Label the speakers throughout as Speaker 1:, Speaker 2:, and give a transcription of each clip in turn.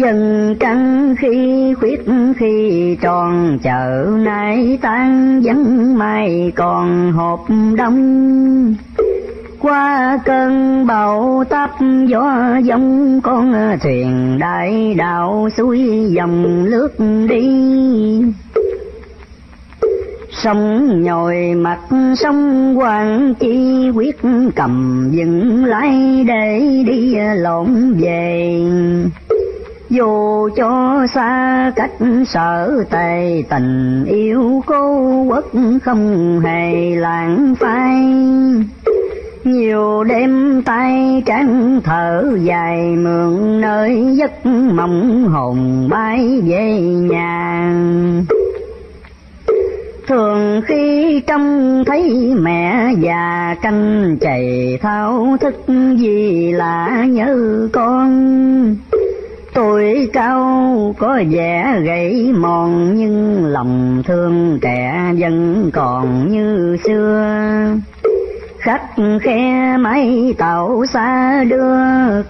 Speaker 1: Dần trăng khi khuyết khi tròn, chợ nay tan vắng mai còn hộp đông. Qua cơn bão táp gió giống con thuyền đại đạo suối dòng lướt đi. Sông nhồi mặt sông hoàng chi, quyết cầm dừng lái để đi lộn về dù cho xa cách sở tề tình, yêu cô quốc không hề lãng phai. Nhiều đêm tay trắng thở dài, mượn nơi giấc mộng hồn bay về nhà. Thường khi trông thấy mẹ già canh chày thao thức gì lạ nhớ con tuổi cao có vẻ gãy mòn, nhưng lòng thương trẻ vẫn còn như xưa. Khách khe máy tàu xa đưa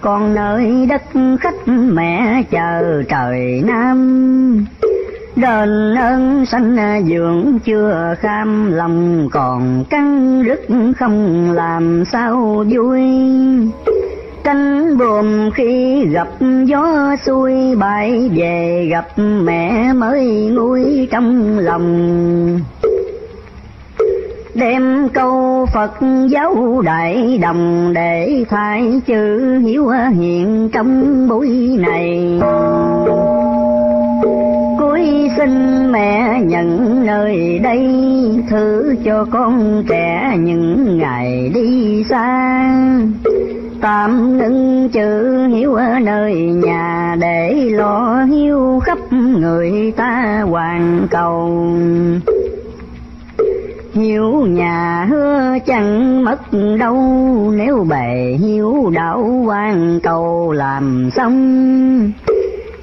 Speaker 1: con nơi đất khách mẹ chờ trời nam. Đền ơn sanh dưỡng chưa kham, lòng còn căng rứt không làm sao vui cánh buồm khi gặp gió xuôi bay về gặp mẹ mới nguôi trong lòng. Đem câu Phật giáo đại đồng để thay chữ hiếu hiện trong buổi này. Cuối xin mẹ nhận nơi đây thứ cho con trẻ những ngày đi xa tạm ngưng chữ hiếu ở nơi nhà để lo hiếu khắp người ta hoàn cầu. Hiếu nhà hứa chẳng mất đâu, nếu bề hiếu đạo quan cầu làm xong.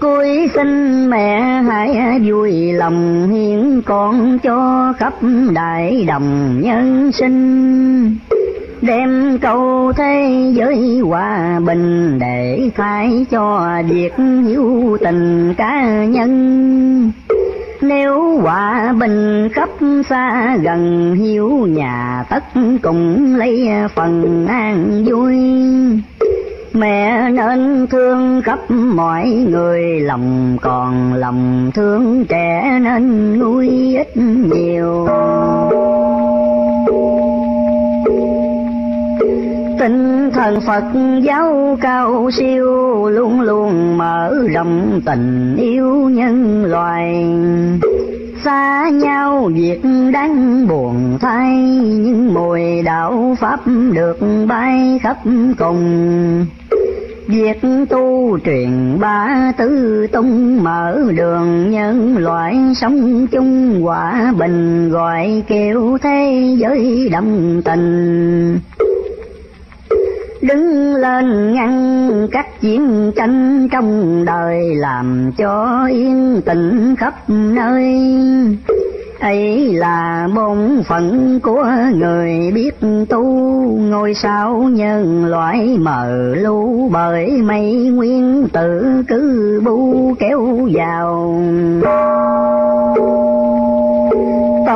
Speaker 1: Cuối sinh mẹ hãy vui lòng hiến con cho khắp đại đồng nhân sinh đem cầu thế giới hòa bình để thay cho việc hiếu tình cá nhân. Nếu hòa bình khắp xa gần, hiếu nhà tất cùng lấy phần an vui. Mẹ nên thương khắp mọi người, lòng còn lòng thương trẻ nên nuôi ít nhiều. Tinh thần Phật giáo cao siêu, luôn luôn mở rộng tình yêu nhân loại xa nhau việc đáng buồn thay, nhưng mùi đạo pháp được bay khắp cùng. Việc tu truyền ba tứ tung mở đường nhân loại sống chung hòa bình, gọi kêu thế giới đồng tình đứng lên ngăn các chiến tranh trong đời, làm cho yên tĩnh khắp nơi. Ấy là bổn phận của người biết tu, ngôi sao nhân loại mờ lu bởi mây nguyên tử cứ bu kéo vào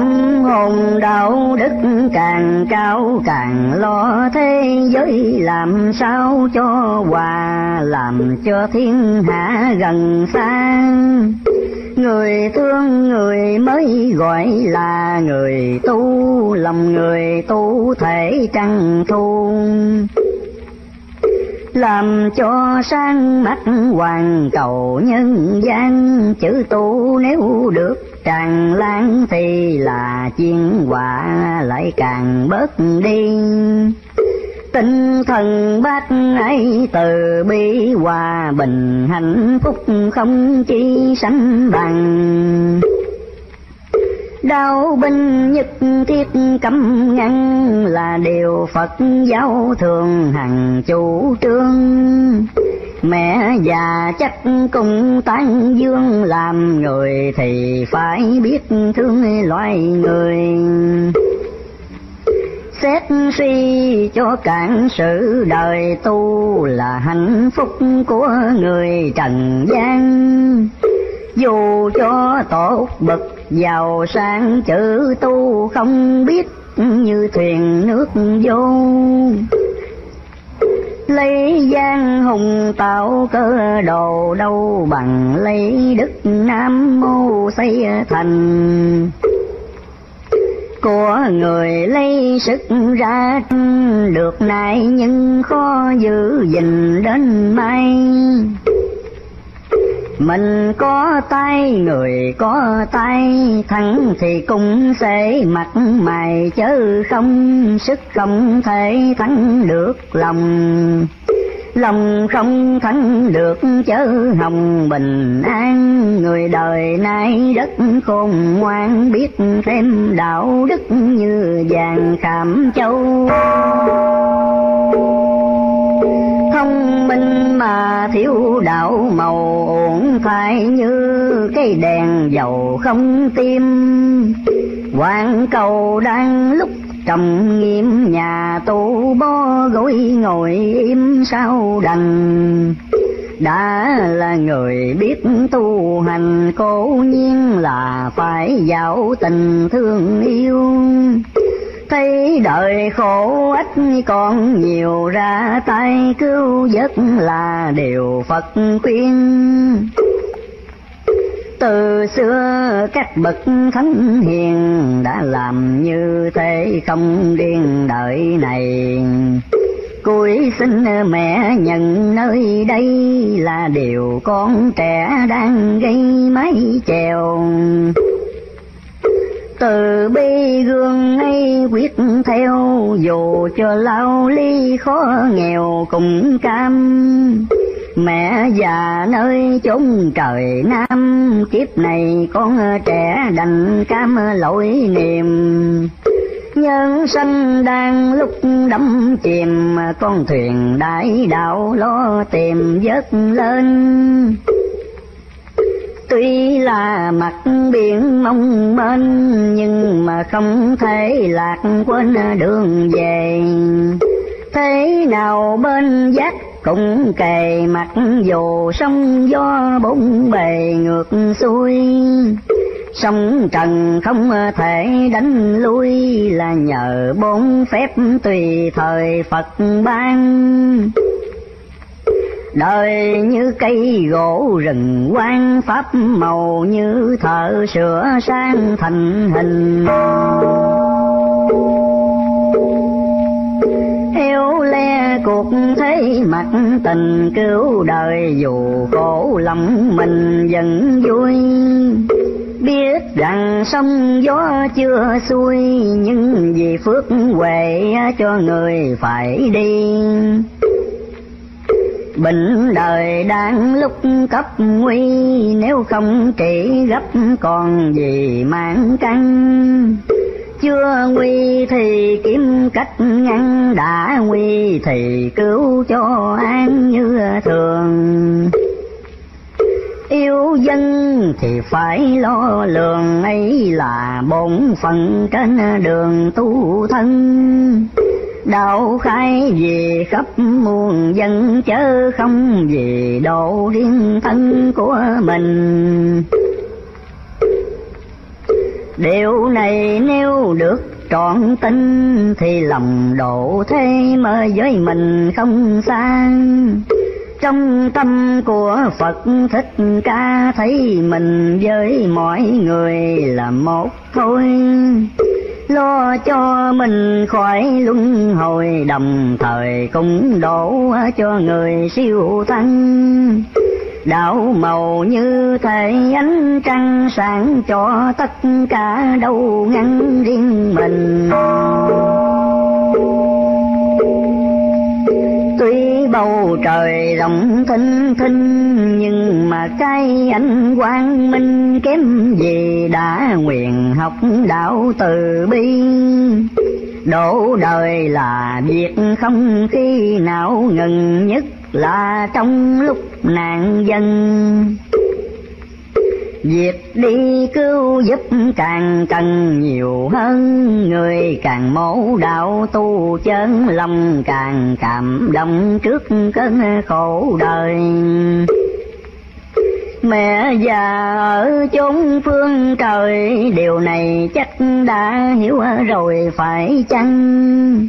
Speaker 1: tâm hồn đạo đức càng cao, càng lo thế giới làm sao cho hòa, làm cho thiên hạ gần xa người thương người mới gọi là người tu, lòng người tu thể trăng thu. Làm cho sang mắt hoàng cầu nhân gian, chữ tu nếu được càng lan thì là chiên quả lại càng bớt đi. Tinh thần bác ấy từ bi hòa bình hạnh phúc không chi sánh bằng. Đau binh nhất thiết cấm ngăn là điều Phật giáo thường hằng chủ trương. Mẹ già chắc cùng tán dương, làm người thì phải biết thương loài người. Xét suy cho cản sự đời tu là hạnh phúc của người trần gian. Dù cho tốt bậc giàu sang, chữ tu không biết như thuyền nước vô lấy giang hùng tạo cơ đồ đâu bằng lấy đức nam mô xây thành của người lấy sức ra được nay nhưng khó giữ gìn đến mai mình có tay, người có tay, thắng thì cũng sẽ mặt mày chớ không sức không thể thắng được lòng. Lòng không thắng được chớ hồng bình an, người đời nay rất khôn ngoan, biết thêm đạo đức như vàng khảm châu thông minh mà thiếu đạo màu uổng phải như cây đèn dầu không tim. Hoàng cầu đang lúc trầm nghiêm, nhà tu bó gối ngồi im sao đành đã là người biết tu hành, cố nhiên là phải giàu tình thương yêu thấy đời khổ ít còn nhiều ra tay cứu vớt là điều Phật khuyên. Từ xưa các bậc thánh hiền đã làm như thế không điên đời này. Cuối sinh mẹ nhận nơi đây là điều con trẻ đang gây mái chèo từ bi gương ấy quyết theo, dù cho lao ly khó nghèo cùng cam. Mẹ già nơi chốn trời nam, kiếp này con trẻ đành cam lỗi niềm. Nhân sanh đang lúc đắm chìm, con thuyền đại đạo lo tìm vớt lên tuy là mặt biển mong mênh nhưng mà không thể lạc quên đường về. Thế nào bên giác cũng kề mặt, dù sông gió bốn bề ngược xuôi. Sông trần không thể đánh lui là nhờ bốn phép tùy thời phật ban đời như cây gỗ rừng quan pháp màu như thợ sửa sang thành hình. Yêu le cuộc thế mặt tình, cứu đời dù khổ lòng mình vẫn vui. Biết rằng sông gió chưa xuôi, nhưng vì phước huệ cho người phải đi. Bệnh đời đang lúc cấp nguy, Nếu không trị gấp còn gì mang căn. Chưa nguy thì kiếm cách ngăn, Đã nguy thì cứu cho an như thường. Yêu dân thì phải lo lường ấy là bổn phận trên đường tu thân đạo khai về khắp muôn dân, chớ không về độ riêng thân của mình. Điều này nếu được trọn tin, thì lòng độ thế mơ với mình không sang. Trong tâm của Phật thích ca thấy mình với mọi người là một thôi lo cho mình khỏi luân hồi, đồng thời cũng đổ cho người siêu tăng đạo màu như thể ánh trăng sáng cho tất cả đâu ngăn riêng mình. Bầu trời rộng thinh thinh, nhưng mà cái ánh quang minh kém gì đã nguyện học đạo từ bi. Đổ đời là việc không khi nào ngừng nhất là trong lúc nạn dân. Việc đi cứu giúp càng cần nhiều hơn, Người càng mẫu đạo tu chân lòng càng cảm động trước cơn khổ đời. Mẹ già ở chốn phương trời, điều này chắc đã hiểu rồi phải chăng?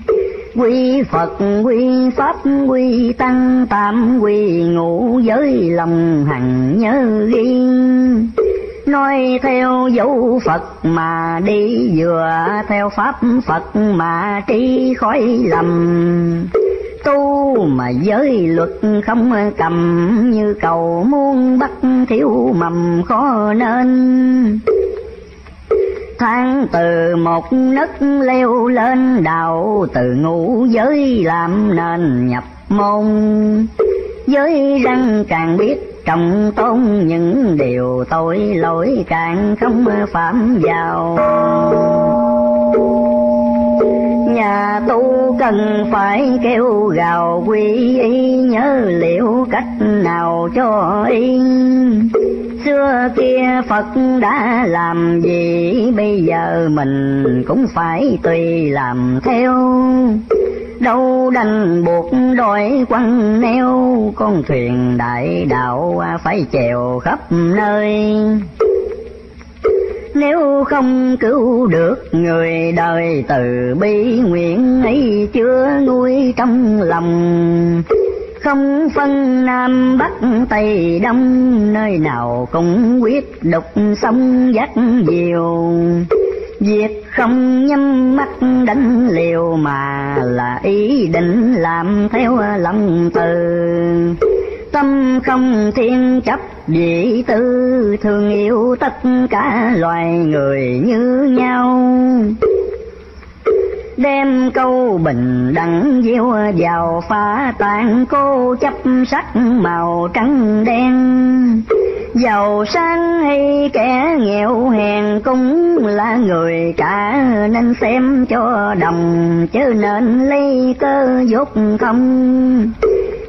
Speaker 1: Quy Phật, quy Pháp, quy Tăng, tam, quy ngũ giới lòng hằng nhớ ghi nói theo dấu Phật mà đi vừa theo Pháp Phật mà trí khỏi lầm. Tu mà giới luật không cầm, như cầu muôn bắt thiếu mầm khó nên thang từ một nấc leo lên đầu, từ ngũ giới làm nên nhập môn. Giới răng càng biết trọng tôn, những điều tội lỗi càng không phạm vào. Nhà tu cần phải kêu gào quy y, nhớ liệu cách nào cho yên xưa kia Phật đã làm gì? Bây giờ mình cũng phải tùy làm theo. Đâu đành buộc đôi quăng neo, con thuyền đại đạo phải chèo khắp nơi. Nếu không cứu được người đời từ bi, nguyện ấy chưa nguôi trong lòng không phân nam bắc tây đông, nơi nào cũng quyết đục sông dắt diều. Việc không nhắm mắt đánh liều mà là ý định làm theo lòng từ. Tâm không thiên chấp dị tư thương yêu tất cả loài người như nhau đem câu bình đẳng diêu vào phá tan cô chấp sắc màu trắng đen. Giàu sang hay kẻ nghèo hèn cũng là người cả nên xem cho đồng chứ nên lấy cơ dốt không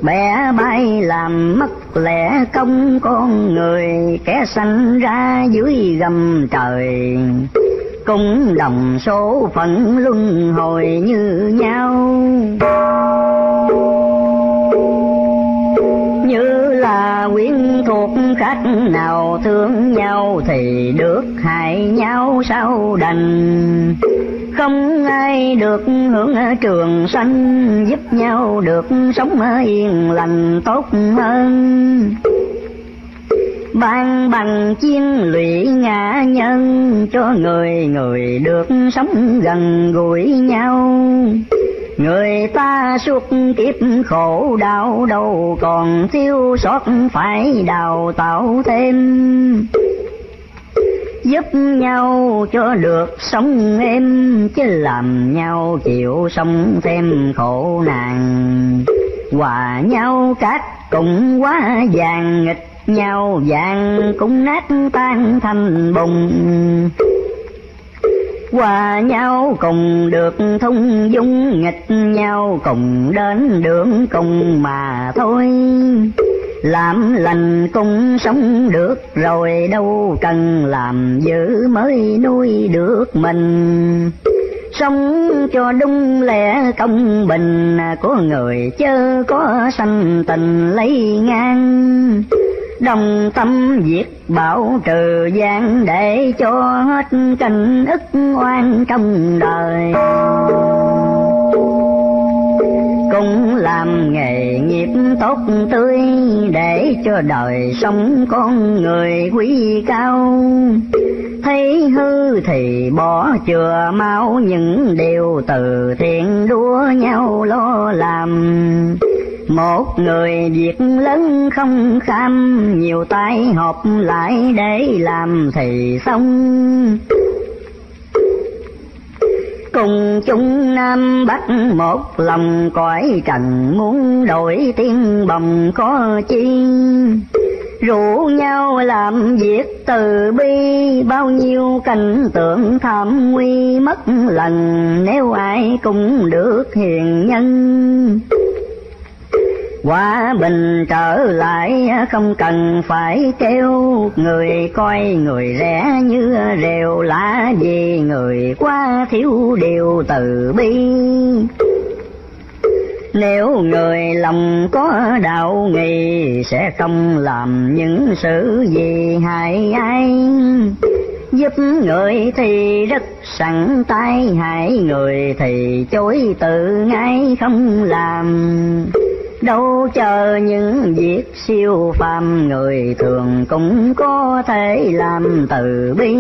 Speaker 1: bẻ bay làm mất lẽ công con người, kẻ sanh ra dưới gầm trời cũng đồng số phận luân hồi như nhau. Như là quyến thuộc khách nào thương nhau thì được hại nhau sao đành. Không ai được hưởng trường sanh, giúp nhau được sống yên lành tốt hơn ban bằng chiên lụy ngã nhân, cho người người được sống gần gũi nhau. Người ta suốt kiếp khổ đau đâu, còn thiếu sót phải đào tạo thêm. Giúp nhau cho được sống êm, chứ làm nhau chịu sống thêm khổ nạn. Hòa nhau cách cũng quá vàng nghịch nhau vàng cũng nát tan thành bùng qua nhau cùng được thung dung, nghịch nhau cùng đến đường cùng mà thôi. Làm lành cũng sống được rồi, đâu cần làm dữ mới nuôi được mình. Sống cho đúng lẽ công bình, của người chớ có sanh tình lấy ngang đồng tâm diệt bảo trừ gian để cho hết cảnh ức oan trong đời. Cũng làm nghề nghiệp tốt tươi để cho đời sống con người quý cao. Thấy hư thì bỏ chừa mau những điều từ thiện đua nhau lo làm một người việc lớn không kham, nhiều tay họp lại để làm thì xong. Cùng chung nam bắc một lòng cõi trần, muốn đổi tiếng bồng có chi. Rủ nhau làm việc từ bi, bao nhiêu cảnh tượng thảm nguy mất lần, nếu ai cũng được hiền nhân. Quá bình trở lại không cần phải kêu. Người coi, người rẻ như rều lá gì, Người quá thiếu điều từ bi. Nếu người lòng có đạo nghị sẽ không làm những sự gì hại ai. Giúp người thì rất sẵn tay, hại người thì chối từ ngay không làm đâu chờ những việc siêu phàm, người thường cũng có thể làm từ bi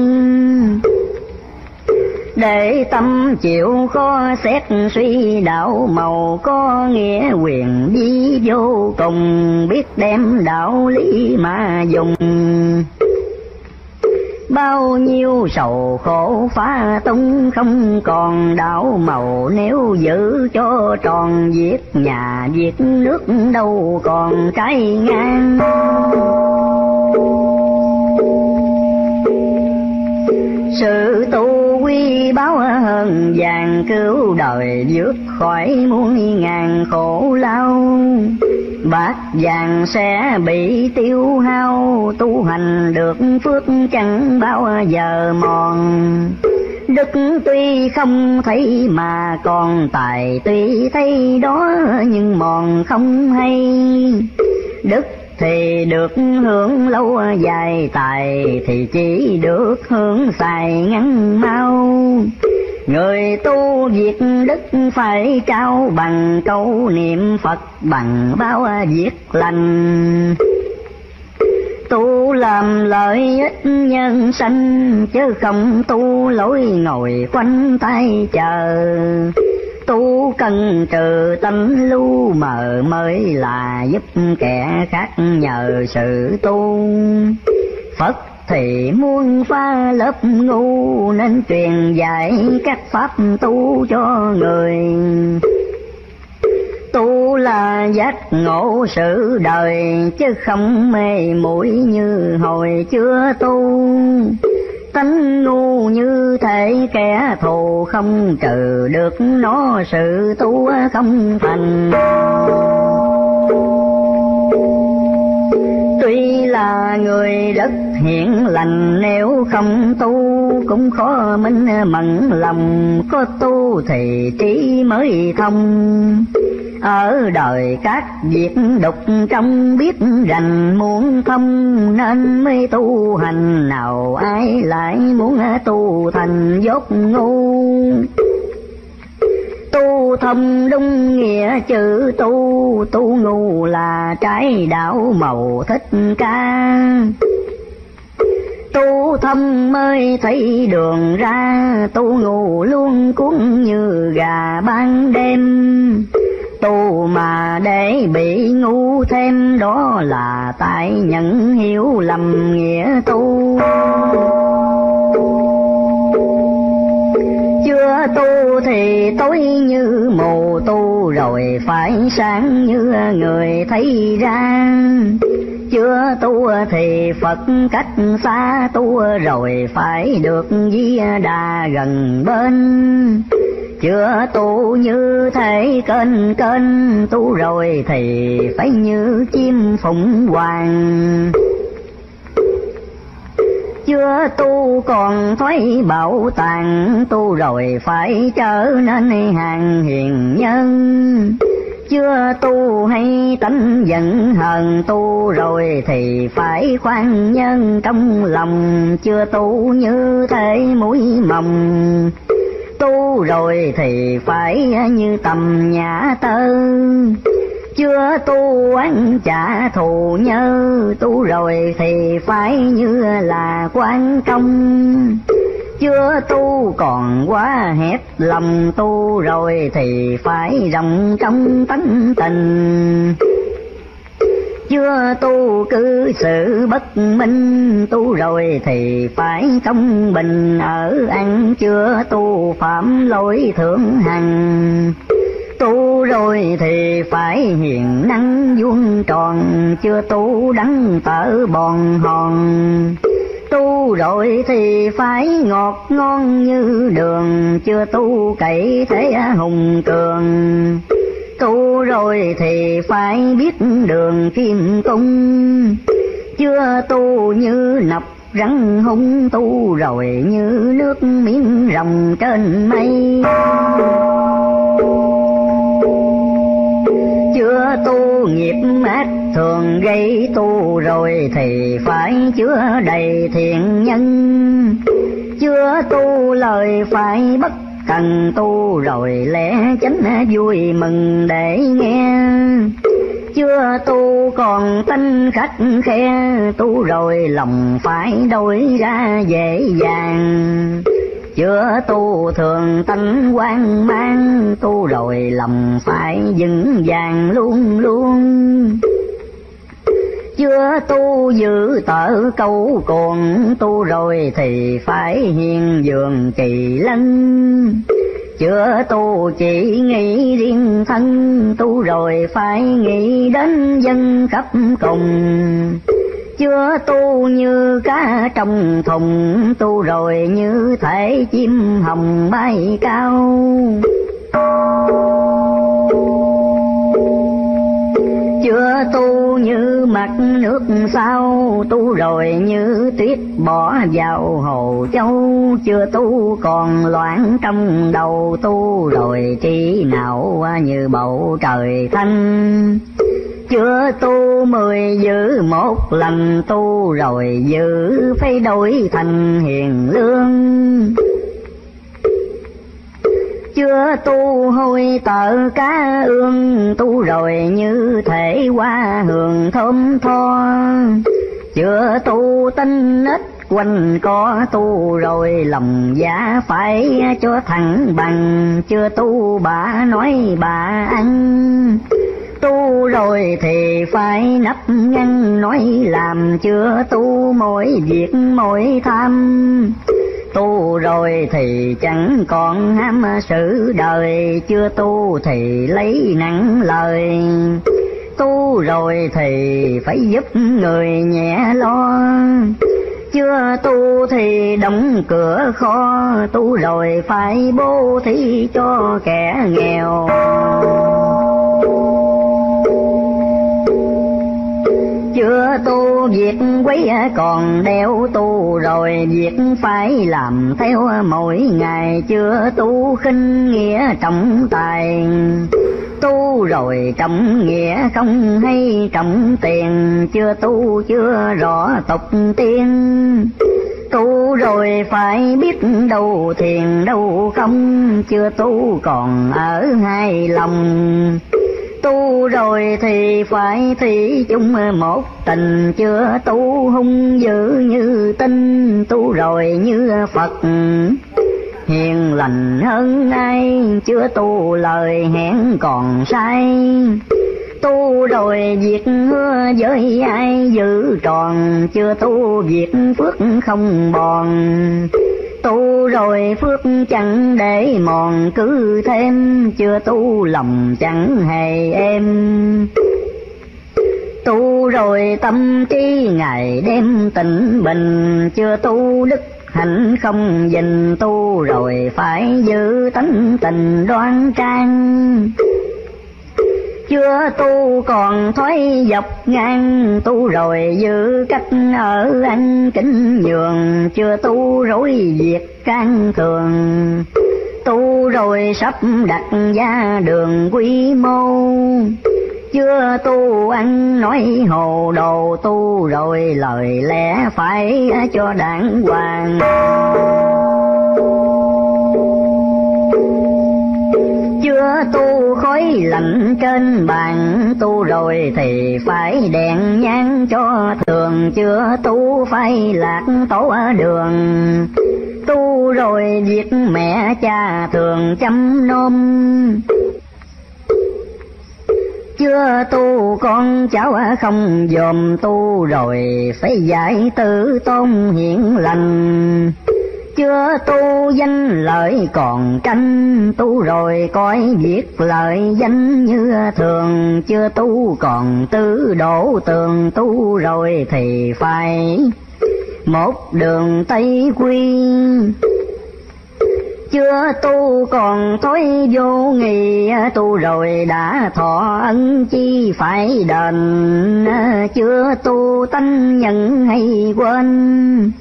Speaker 1: để tâm chịu khó xét suy đạo, màu có nghĩa quyền bí vô cùng, biết đem đạo lý mà dùng bao nhiêu sầu khổ phá tung không còn đảo màu nếu giữ cho tròn việc nhà việc nước đâu còn trái ngang. Sự tu quy báo hơn vàng cứu đời vượt khỏi muôn ngàn khổ lao bát vàng sẽ bị tiêu hao. Tu hành được phước chẳng bao giờ mòn. Đức tuy không thấy mà còn tài tuy thấy đó, nhưng mòn không hay. Đức thì được hưởng lâu dài, tài thì chỉ được hưởng xài ngắn mau người tu việc đức phải trao bằng câu niệm phật, bằng bao việc lành. Tu làm lợi ích nhân sanh, chứ không tu lối ngồi quanh tay chờ. Tu cần trừ tâm lưu mờ mới là giúp kẻ khác nhờ sự tu. Phật thì muôn pha lớp ngu nên truyền dạy các pháp tu cho người. Tu là giác ngộ sự đời, chứ không mê muội như hồi chưa tu. Tánh ngu như thể kẻ thù không trừ được nó, sự tu không thành. Tuy là người rất hiển lành, nếu không tu cũng khó minh mẫn lòng, có tu thì trí mới thông. Ở đời các việc đục trong biết rành, muốn thông nên mới tu hành. Nào ai lại muốn tu thành dốt ngu? Tu thông đúng nghĩa chữ tu tu ngu là trái đạo màu thích ca tu thâm mới thấy đường ra, tu ngủ luôn cũng như gà ban đêm. Tu mà để bị ngu thêm, đó là tại nhận hiểu lầm nghĩa tu. Chưa tu thì tối như mù tu, rồi phải sáng như người thấy ra chưa tu thì Phật cách xa tu rồi phải được di đà gần bên. Chưa tu như thế kênh kênh tu rồi thì phải như chim phụng hoàng. Chưa tu còn thấy bảo tàng tu rồi phải trở nên hàng hiền nhân chưa tu hay tánh giận hờn tu rồi thì phải khoan nhân trong lòng. Chưa tu như thế mũi mồng. Tu rồi thì phải như tầm nhã tơ. Chưa tu ăn trả thù nhớ, tu rồi thì phải như là quan công chưa tu còn quá hẹp lòng tu rồi thì phải rộng trong tánh tình. Chưa tu cư sự bất minh, tu rồi thì phải công bình. Ở ăn chưa tu phạm lỗi thượng hằng. Tu rồi thì phải hiền năng vuông tròn, chưa tu đắng tở bòn hòn tu rồi thì phải ngọt ngon như đường, chưa tu cậy thế hùng cường. Tu rồi thì phải biết đường kim cung, chưa tu như nọc rắn hung tu rồi như nước miếng rồng trên mây chưa tu nghiệp ác thường gây tu rồi thì phải chứa đầy thiện nhân. Chưa tu lời phải bất cần tu rồi lẽ chánh vui mừng để nghe. Chưa tu còn tinh khách khe, tu rồi lòng phải đổi ra dễ dàng chưa tu thường tánh quan mang, tu rồi lòng phải vững vàng luôn luôn. Chưa tu giữ tở câu còn tu rồi thì phải hiền dường kỳ lân. Chưa tu chỉ nghĩ riêng thân, tu rồi phải nghĩ đến dân khắp cùng chưa tu như cá trong thùng, tu rồi như thể chim hồng bay cao. Chưa tu như mặt nước sao, tu rồi như tuyết bỏ vào hồ châu. Chưa tu còn loạn trong đầu, tu rồi trí não như bầu trời thanh chưa tu mười giữ một lần tu rồi giữ phải đổi thành hiền lương. Chưa tu hôi tợ cá ương, tu rồi như thể hoa hường thơm tho. Chưa tu tinh ít, quanh có tu rồi lòng giá phải cho thẳng bằng. Chưa tu bà nói bà ăn tu rồi thì phải nắp ngăn nói làm chưa tu mỗi việc mỗi tham. Tu rồi thì chẳng còn ham sự. Đời chưa tu thì lấy nặng lời. Tu rồi thì phải giúp người nhẹ lo. Chưa tu thì đóng cửa kho. Tu rồi phải bố thí cho kẻ nghèo. Chưa tu việc quấy còn đeo tu, rồi việc phải làm theo mỗi ngày. Chưa tu khinh nghĩa trọng tài, tu rồi trọng nghĩa không hay trọng tiền. Chưa tu chưa rõ tục tiên, tu rồi phải biết đâu thiền đâu không. Chưa tu còn ở hai lòng tu rồi thì phải thì chung một tình. Chưa tu hung dữ như tinh, tu rồi như phật. Hiền lành hơn ai chưa tu lời hẹn còn sai. Tu rồi việc hứa với ai giữ tròn chưa tu việc phước không bòn tu rồi phước chẳng để mòn, cứ thêm chưa tu lòng chẳng hề êm. Tu rồi tâm trí ngày đêm tịnh bình, chưa tu đức hạnh không dình, tu rồi phải giữ tánh tình đoan trang chưa tu còn thói dọc ngang, tu rồi giữ cách ở anh kính nhường. Chưa tu rối việc can thường, tu rồi sắp đặt ra đường quy mô. Chưa tu ăn nói hồ đồ, tu rồi lời lẽ phải cho đàng hoàng. Chưa tu khói lạnh trên bàn tu rồi thì phải đèn nhang cho thường, chưa tu phải lạc tổ ở đường. Tu rồi việc mẹ cha thường chăm nom. Chưa tu con cháu không dòm tu rồi phải giải tử tôn hiển lành chưa tu danh lợi còn tranh tu rồi coi việc lợi danh như thường. Chưa tu còn tứ đổ tường tu rồi thì phải một đường tây quy. Chưa tu còn thối vô nghị tu rồi đã thọ ân chi phải đền. Chưa tu tánh nhận hay quên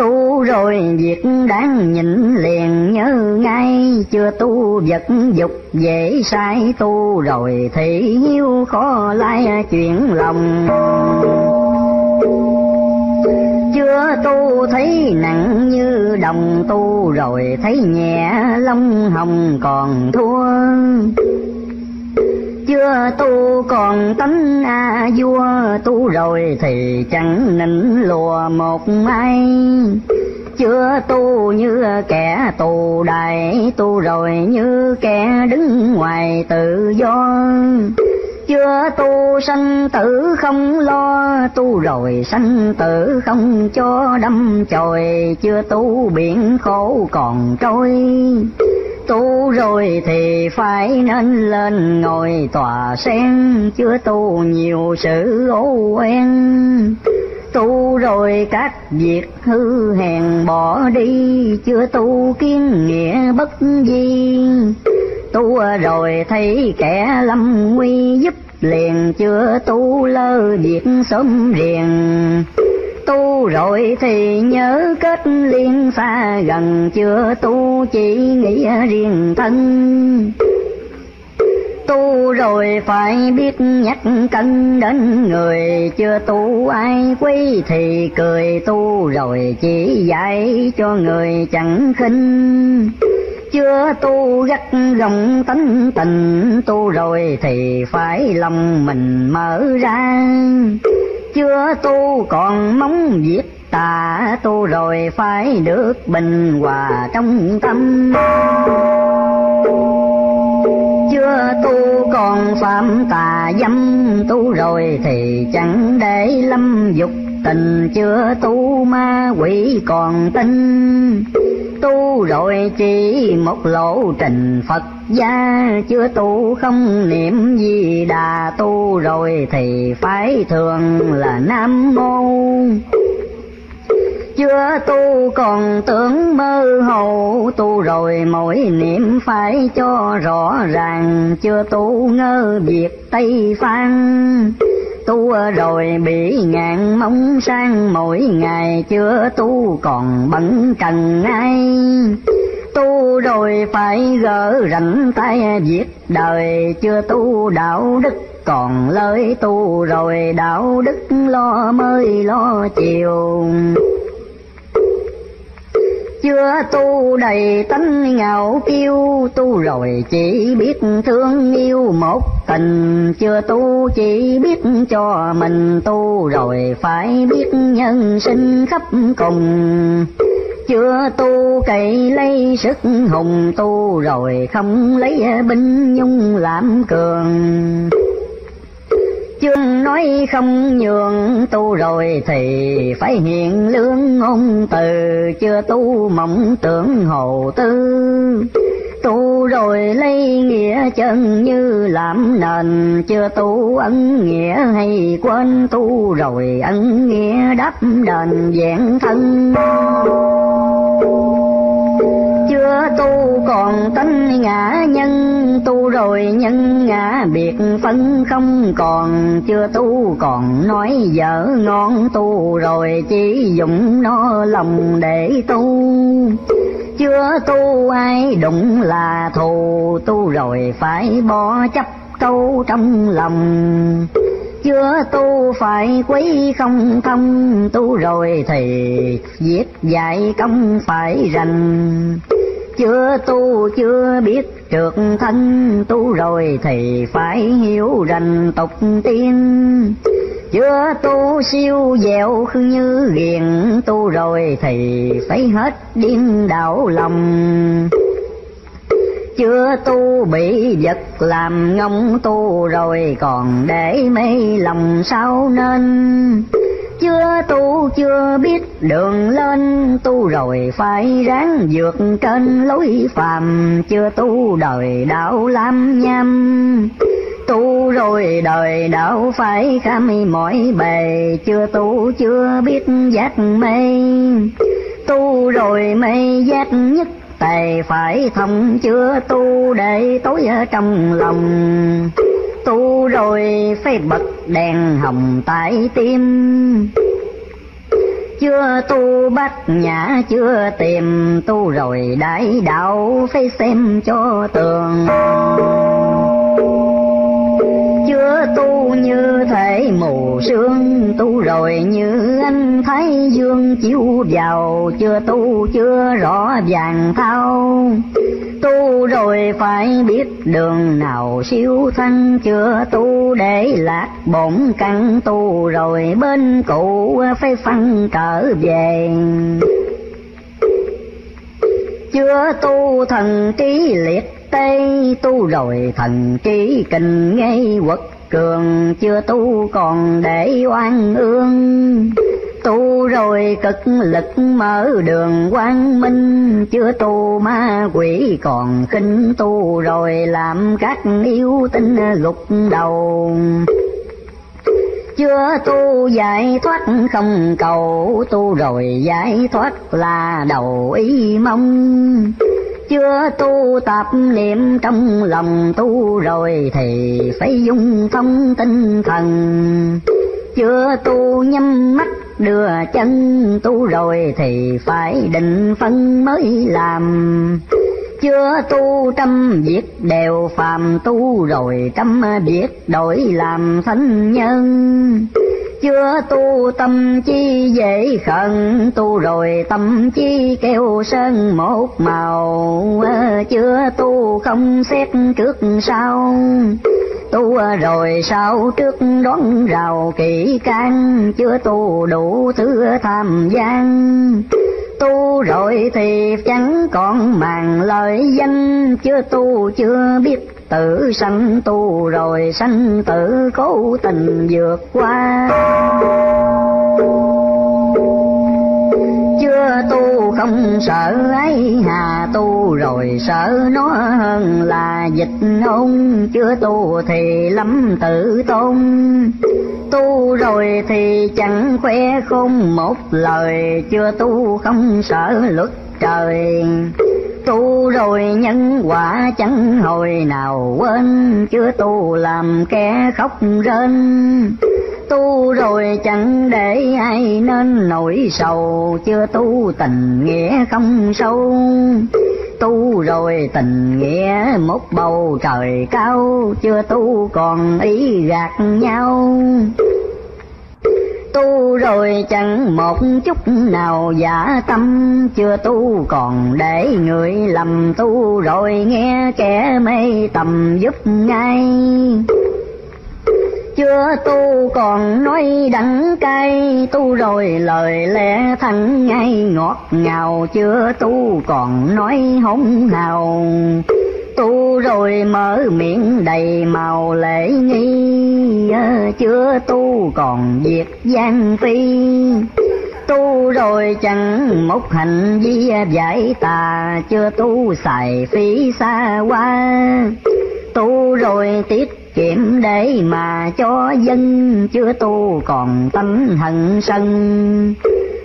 Speaker 1: tu rồi việc đáng nhịn liền nhớ ngay. Chưa tu vật dục dễ sai tu rồi thì hiếu khó lai chuyện lòng. Chưa tu thấy nặng như đồng tu rồi thấy nhẹ lông hồng còn thua chưa tu còn tánh a vua tu rồi thì chẳng nịnh lùa một ai chưa tu như kẻ tù đại tu rồi như kẻ đứng ngoài tự do. Chưa tu sanh tử không lo, tu rồi sanh tử không cho đâm chồi. Chưa tu biển khổ còn trôi tu rồi thì phải nên lên ngồi tòa sen. Chưa tu nhiều sự ô quen tu rồi các việc hư hèn bỏ đi. Chưa tu kiến nghĩa bất di. Tu rồi thấy kẻ lâm nguy giúp liền. Chưa tu lơ việc sớm riêng tu, rồi thì nhớ kết liên xa gần, chưa tu chỉ nghĩ riêng thân. Tu rồi phải biết nhắc cân đến người, chưa tu ai quý thì cười tu, rồi chỉ dạy cho người chẳng khinh. Chưa tu gắt gồng tánh tình, tu rồi thì phải lòng mình mở ra chưa tu còn mong giết tà tu rồi phải được bình hòa trong tâm. Chưa tu còn phạm tà dâm tu rồi thì chẳng để lâm dục tình chưa tu ma quỷ còn tin tu rồi chỉ một lộ trình Phật gia chưa tu không niệm gì đà tu rồi thì phải thường là Nam Mô. Chưa tu còn tưởng mơ hồ, tu rồi mỗi niệm phải cho rõ ràng chưa tu ngơ việc tây phan tu rồi bị ngàn mong sang, mỗi ngày chưa tu còn bận trần ai. Tu rồi phải gỡ rảnh tay, viết đời chưa tu đạo đức còn lời tu rồi đạo đức lo mới lo chiều chưa tu đầy tánh ngạo kiêu, tu rồi chỉ biết thương yêu. Một tình chưa tu chỉ biết cho mình tu, rồi phải biết nhân sinh khắp cùng. Chưa tu cậy lấy sức hùng tu, rồi không lấy binh nhung làm cường nói không nhường tu rồi thì phải hiện lương ngôn từ, chưa tu mộng tưởng hồ tư. Tu rồi lấy nghĩa chân như làm nền, chưa tu ân nghĩa hay quên tu rồi ân nghĩa đắp đền vẹn thân chưa tu còn tánh ngã nhân, tu rồi nhân ngã biệt phân không còn. Chưa tu còn nói dở ngon, tu rồi chỉ dụng nó lòng để tu. Chưa tu ai đụng là thù, tu rồi phải bỏ chấp câu trong lòng chưa tu phải quý không thông, tu rồi thì viết dạy công phải rành. Chưa tu chưa biết trượt thân, tu rồi thì phải hiểu rành tục tiên chưa tu siêu dẻo như ghiền, tu rồi thì phải hết điên đảo lòng chưa tu bị vật làm ngông tu rồi còn để mê lòng sao nên. Chưa tu chưa biết đường lên, tu rồi phải ráng vượt trên lối phàm. Chưa tu đời đạo lam nham, tu rồi đời đạo phải kham mỏi bề. Chưa tu chưa biết giác mê, tu rồi mê giác nhất tề phải thông chưa tu để tối ở trong lòng. Tu rồi phải bật đèn hồng tại tim. Chưa tu bát nhã, chưa tìm tu rồi đại đạo phải xem cho tường chưa tu như thể mù sương tu rồi như anh thấy dương chiếu vào, chưa tu, chưa rõ vàng thao tu rồi phải biết đường nào siêu thân chưa tu để lạc bổn căn. Tu rồi bên cụ phải phân trở về. Chưa tu thần trí liệt tây, tu rồi thần trí kinh ngay quật cường chưa tu còn để oan ương. Tu rồi cực lực mở đường quang minh. Chưa tu ma quỷ còn khinh tu rồi làm các yêu tinh gục đầu chưa tu giải thoát không cầu, tu rồi giải thoát là đầu ý mong. Chưa tu tập niệm trong lòng tu rồi thì phải dung thông tinh thần. Chưa tu nhắm mắt đưa chân tu rồi thì phải định phân mới làm chưa tu trăm việc đều phàm tu rồi trăm việc đổi làm thánh nhân. Chưa tu tâm chi dễ khẩn, tu rồi tâm chi kêu sơn một màu. Chưa tu không xét trước sau, tu rồi sau trước đón rào kỹ can chưa tu đủ thứ tham gian tu rồi thì chẳng còn màng lời danh. Chưa tu, chưa biết tử sanh tu rồi sanh tử cố tình vượt qua. Chưa tu không sợ ấy hà, tu rồi sợ nó hơn là dịch ngôn chưa tu thì lắm tự tôn tu rồi thì chẳng khoe không một lời. Chưa tu không sợ luật trời. Tu rồi nhân quả chẳng hồi nào quên. Chưa tu làm kẻ khóc rên. Tu rồi chẳng để ai nên nỗi sầu. Chưa tu tình nghĩa không sâu tu rồi tình nghĩa một bầu trời cao, chưa tu còn ý gạt nhau. Tu rồi chẳng một chút nào giả tâm, chưa tu còn để người lầm tu rồi nghe kẻ mê tầm giúp ngay chưa tu còn nói đắng cay. Tu rồi lời lẽ thanh ngay, ngọt ngào chưa tu còn nói hỗn hào. Tu rồi mở miệng đầy màu lễ nghi ờ, chưa tu còn việc gian phi. Tu rồi chẳng một hành vi giải tà, chưa tu xài phí xa qua tu rồi tiết kiểm để mà cho dân chưa tu còn tánh hận sân.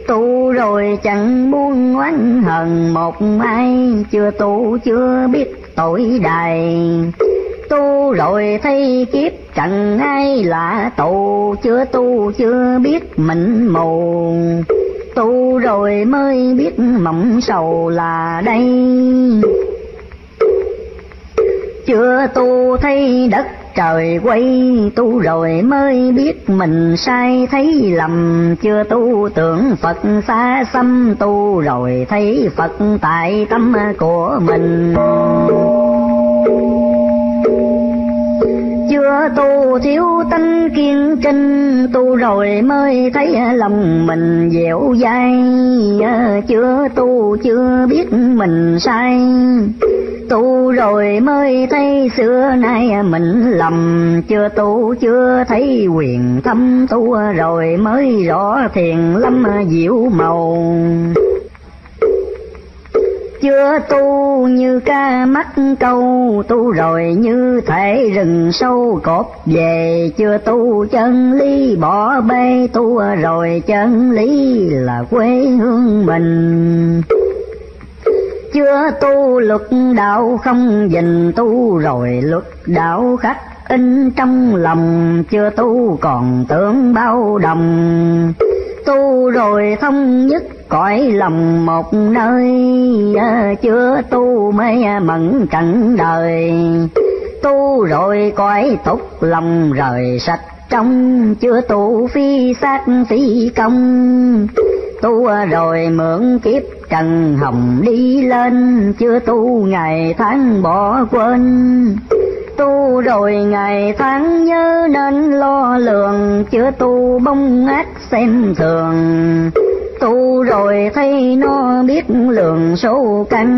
Speaker 1: Tu rồi chẳng muốn oán hận, một ai chưa tu chưa biết tội đài. Tu rồi thấy kiếp chẳng ai là tù chưa tu chưa biết mình mù. Tu rồi mới biết mộng sầu là đây. Chưa tu thấy đất trời quay tu rồi mới biết mình sai. Thấy lầm chưa tu tưởng phật xa xăm tu rồi thấy phật tại tâm của mình. Chưa tu thiếu tánh kiên trinh, tu rồi mới thấy lòng mình dẻo dai. Chưa tu chưa biết mình sai tu rồi mới thấy xưa nay mình lầm, chưa tu chưa thấy quyền thâm tu rồi mới rõ thiền lâm diệu màu. Chưa tu như ca mắt câu, tu rồi như thể rừng sâu cột về. Chưa tu chân lý bỏ bê, tu rồi chân lý là quê hương mình chưa tu luật đạo không dình tu rồi luật đạo khắc in trong lòng chưa tu còn tưởng bao đồng. Tu rồi thông nhất cõi lòng một nơi à, chưa tu mê mẫn trận đời. Tu rồi cõi tục lòng rời sạch trong chưa tu phi sát phi công tu rồi mượn kiếp trần hồng đi lên. Chưa tu ngày tháng bỏ quên, tu rồi ngày tháng nhớ nên lo lường. Chưa tu bông ác xem thường, tu rồi thấy nó biết lường số căn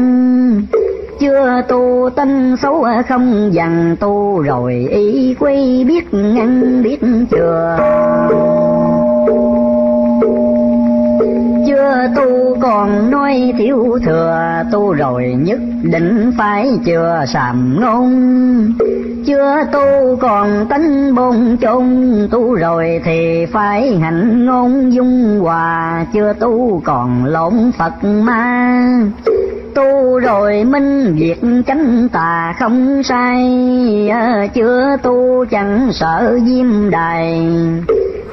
Speaker 1: chưa tu tinh xấu không dằn tu rồi ý quy biết ngăn biết chừa. Chưa tu còn nói thiếu thừa, tu rồi nhất định phải chừa sàm ngôn. Chưa tu còn tánh bôn chôn, tu rồi thì phải hạnh ngôn dung hòa. Chưa tu còn lộn phật ma tu rồi minh việc chánh tà không sai. À, chưa tu chẳng sợ diêm đài.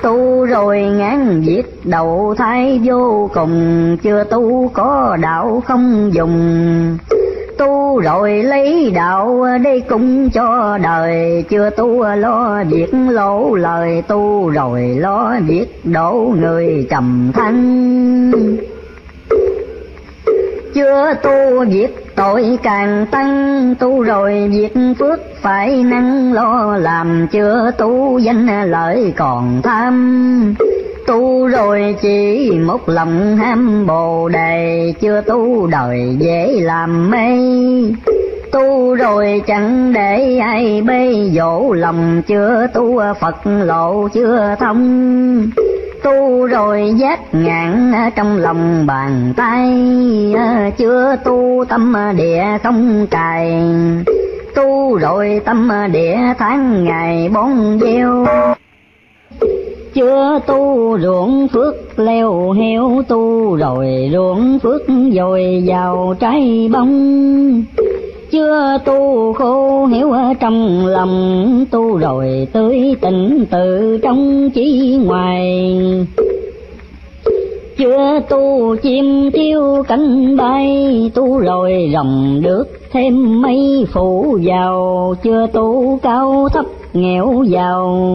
Speaker 1: Tu rồi ngán việc đầu thai vô cùng, chưa tu có đạo không dùng. Tu rồi lấy đạo đi cung cho đời, chưa tu lo việc lỗ lời, tu rồi lo việc đổ người trầm thanh chưa tu việc tội càng tăng tu rồi việc phước phải năng lo làm chưa tu danh lợi còn tham. Tu rồi chỉ một lòng ham bồ đề, chưa tu đời dễ làm mê. Tu rồi chẳng để ai bê dỗ lòng, chưa tu phật lộ chưa thông tu rồi giác ngạn trong lòng bàn tay. Chưa tu tâm địa không cài. Tu rồi tâm địa tháng ngày bón gieo. Chưa tu ruộng phước leo heo tu rồi ruộng phước dồi vào trái bông chưa tu khô hiểu trong lòng, tu rồi tươi tình từ trong chỉ ngoài. Chưa tu chim chiêu cánh bay, tu rồi rồng được thêm mây phủ vào. Chưa tu cao thấp nghèo giàu,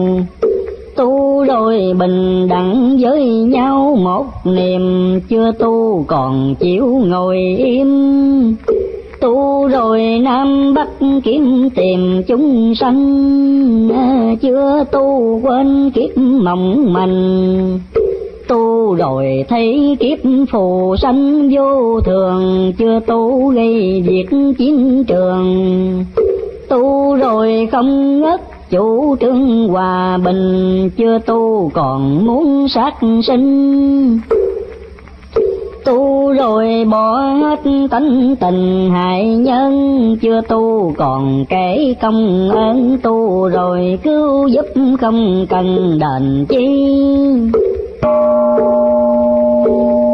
Speaker 1: tu rồi bình đẳng với nhau một niềm. Chưa tu còn chịu ngồi im tu rồi nam bắc kiếm tìm chúng sanh. Chưa tu quên kiếp mộng mình tu rồi thấy kiếp phù sanh vô thường. Chưa tu gây việc chiến trường, tu rồi không ngất chủ trương hòa bình. Chưa tu còn muốn sát sinh tu rồi bỏ hết tánh tình, hại nhân chưa tu còn kể công ơn tu rồi cứu giúp không cần đền chi.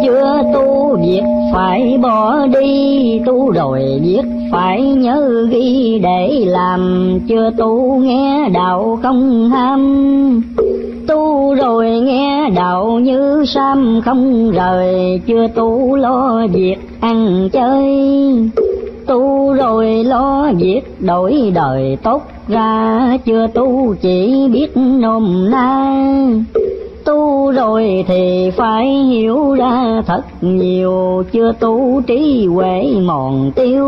Speaker 1: Chưa tu việc phải bỏ đi, tu rồi việc phải nhớ ghi để làm. Chưa tu nghe đạo không ham tu rồi nghe đạo như sam không rời, chưa tu lo việc ăn chơi. Tu rồi lo việc đổi đời tốt ra, chưa tu chỉ biết nôm na. Tu rồi thì phải hiểu ra thật nhiều, chưa tu trí huệ mòn tiêu.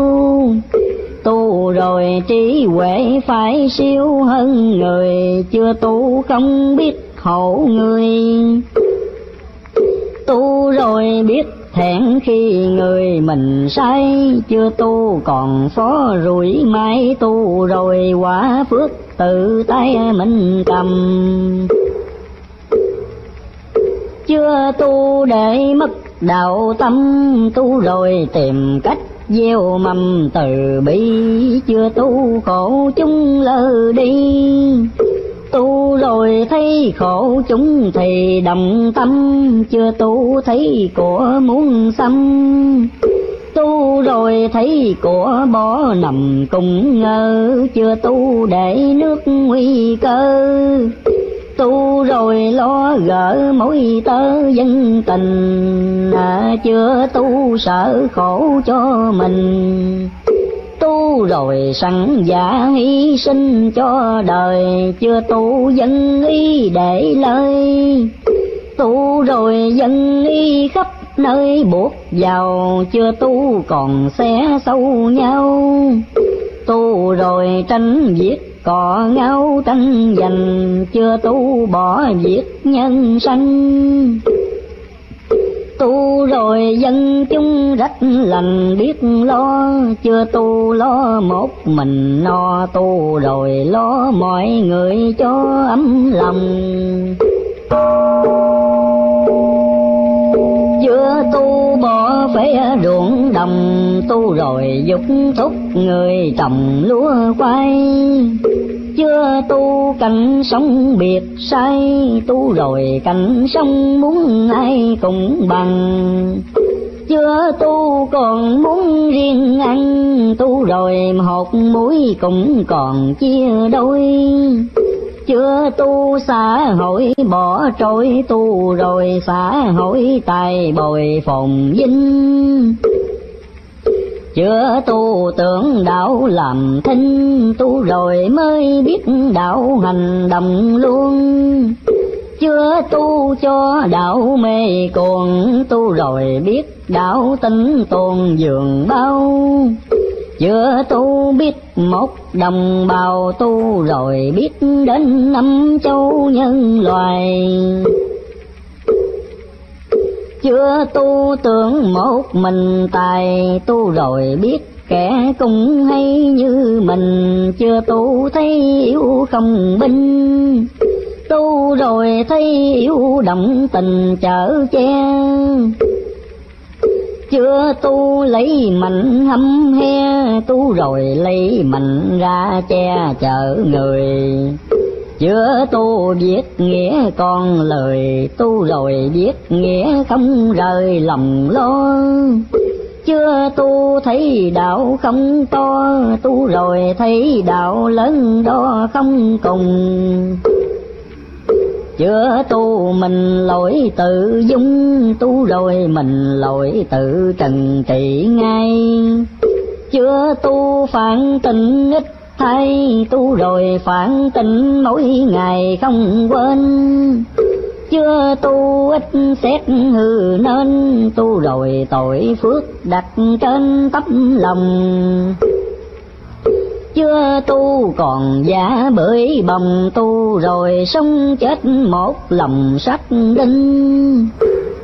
Speaker 1: Tu rồi trí huệ phải siêu hơn người, chưa tu không biết khổ người. Tu rồi biết thẹn khi người mình sai chưa tu còn xó rủi mai tu rồi quả phước tự tay mình cầm. Chưa tu để mất đạo tâm, tu rồi tìm cách gieo mầm từ bi. Chưa tu khổ chúng lơ đi tu rồi thấy khổ chúng thì đồng tâm chưa tu thấy của muốn xâm tu rồi thấy của bỏ nằm cùng ngơ chưa tu để nước nguy cơ. Tu rồi lo gỡ mối tơ dân tình à, chưa tu sợ khổ cho mình tu rồi sẵn giả hy sinh cho đời, chưa tu dân y để lời. Tu rồi dân y khắp nơi buộc vào, chưa tu còn xé sâu nhau. Tu rồi tranh giết cọ ngao tranh giành chưa tu bỏ việc nhân sanh tu rồi dân chúng rách lành, biết lo chưa tu lo một mình, no tu rồi lo mọi người cho ấm lòng. Chưa tu bỏ phế ruộng đồng, tu rồi dục thúc người trồng lúa khoai chưa tu cảnh sống biệt, sai tu rồi cảnh sống muốn ai cũng bằng. Chưa tu còn muốn riêng ăn, tu rồi hột muối cũng còn chia đôi. Chưa tu xã hội bỏ trôi tu rồi xã hội tài bồi phồng vinh chưa tu tưởng đạo làm thinh, tu rồi mới biết đạo hành động luôn. Chưa tu cho đạo mê cuồng, tu rồi biết đạo tính tồn dường bao. Chưa tu biết một đồng bào, tu rồi biết đến năm châu nhân loài chưa tu tưởng một mình, tài tu rồi biết kẻ cùng hay như mình. Chưa tu thấy yếu không binh, tu rồi thấy yếu động tình chở che. Chưa tu lấy mạnh hâm he, tu rồi lấy mạnh ra che chở người chưa tu biết nghĩa con lời, tu rồi biết nghĩa không rời lòng lo chưa tu thấy đạo không to, tu rồi thấy đạo lớn đó không cùng. Chưa tu mình lỗi tự dung, tu rồi mình lỗi tự trần trị ngay. Chưa tu phản tình ít thay tu rồi phản tình mỗi ngày không quên. Chưa tu ít xét hư nên, tu rồi tội phước đặt trên tấm lòng. Chưa tu còn giả bởi bồng tu rồi sống chết một lòng sắc đinh.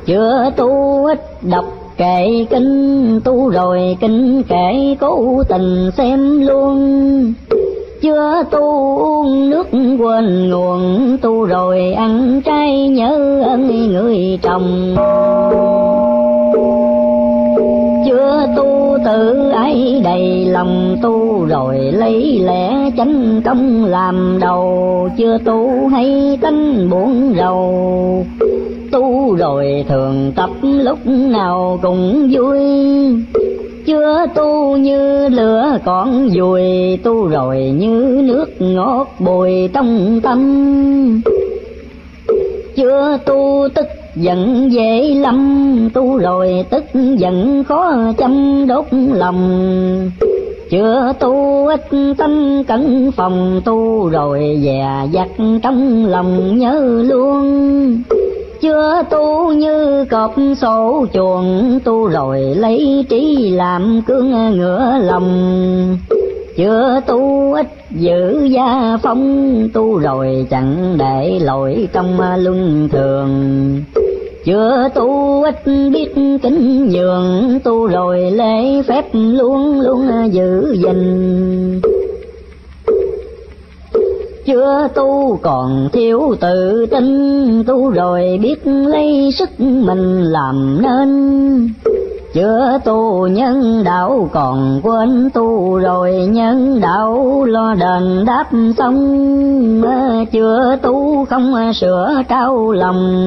Speaker 1: Chưa tu ít đọc kệ kinh tu rồi kinh kể cố tình xem luôn. Chưa tu uống nước quên nguồn tu rồi ăn trái nhớ ơn người chồng. Chưa tu tự ấy đầy lòng, tu rồi lấy lẽ chánh công làm đầu. Chưa tu hay tánh buồn rầu tu rồi thường tập lúc nào cũng vui. Chưa tu như lửa còn dùi, tu rồi như nước ngọt bùi trong tâm. Chưa tu tức giận dễ lắm, tu rồi tức giận khó chăm đốt lòng. Chưa tu ít tâm cẩn phòng, tu rồi dè dặt trong lòng nhớ luôn chưa tu như cọp sổ chuồng, tu rồi lấy trí làm cương ngựa lòng. Chưa tu ít giữ gia phong, tu rồi chẳng để lỗi trong luân thường. Chưa tu ít biết kính nhường, tu rồi lễ phép luôn luôn giữ gìn chưa tu còn thiếu tự tin, tu rồi biết lấy sức mình làm nên. Chưa tu nhân đạo còn quên tu rồi nhân đạo lo đền đáp xong. Chưa tu không sửa trao lòng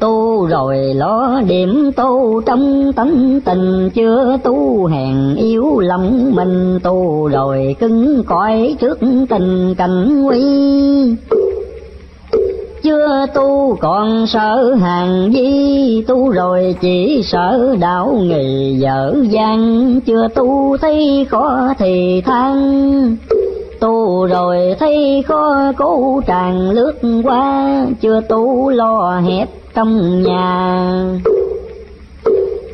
Speaker 1: tu rồi lo điểm tu. Trong tánh tình chưa tu, hèn yếu lòng mình tu rồi cứng cỏi trước tình cảnh nguy. Chưa tu còn sợ hàng di, tu rồi chỉ sợ đạo nghề dở dang. Chưa tu thấy khó thì than, tu rồi thấy khó cố tràn lướt qua. Chưa tu lo hẹp trong nhà.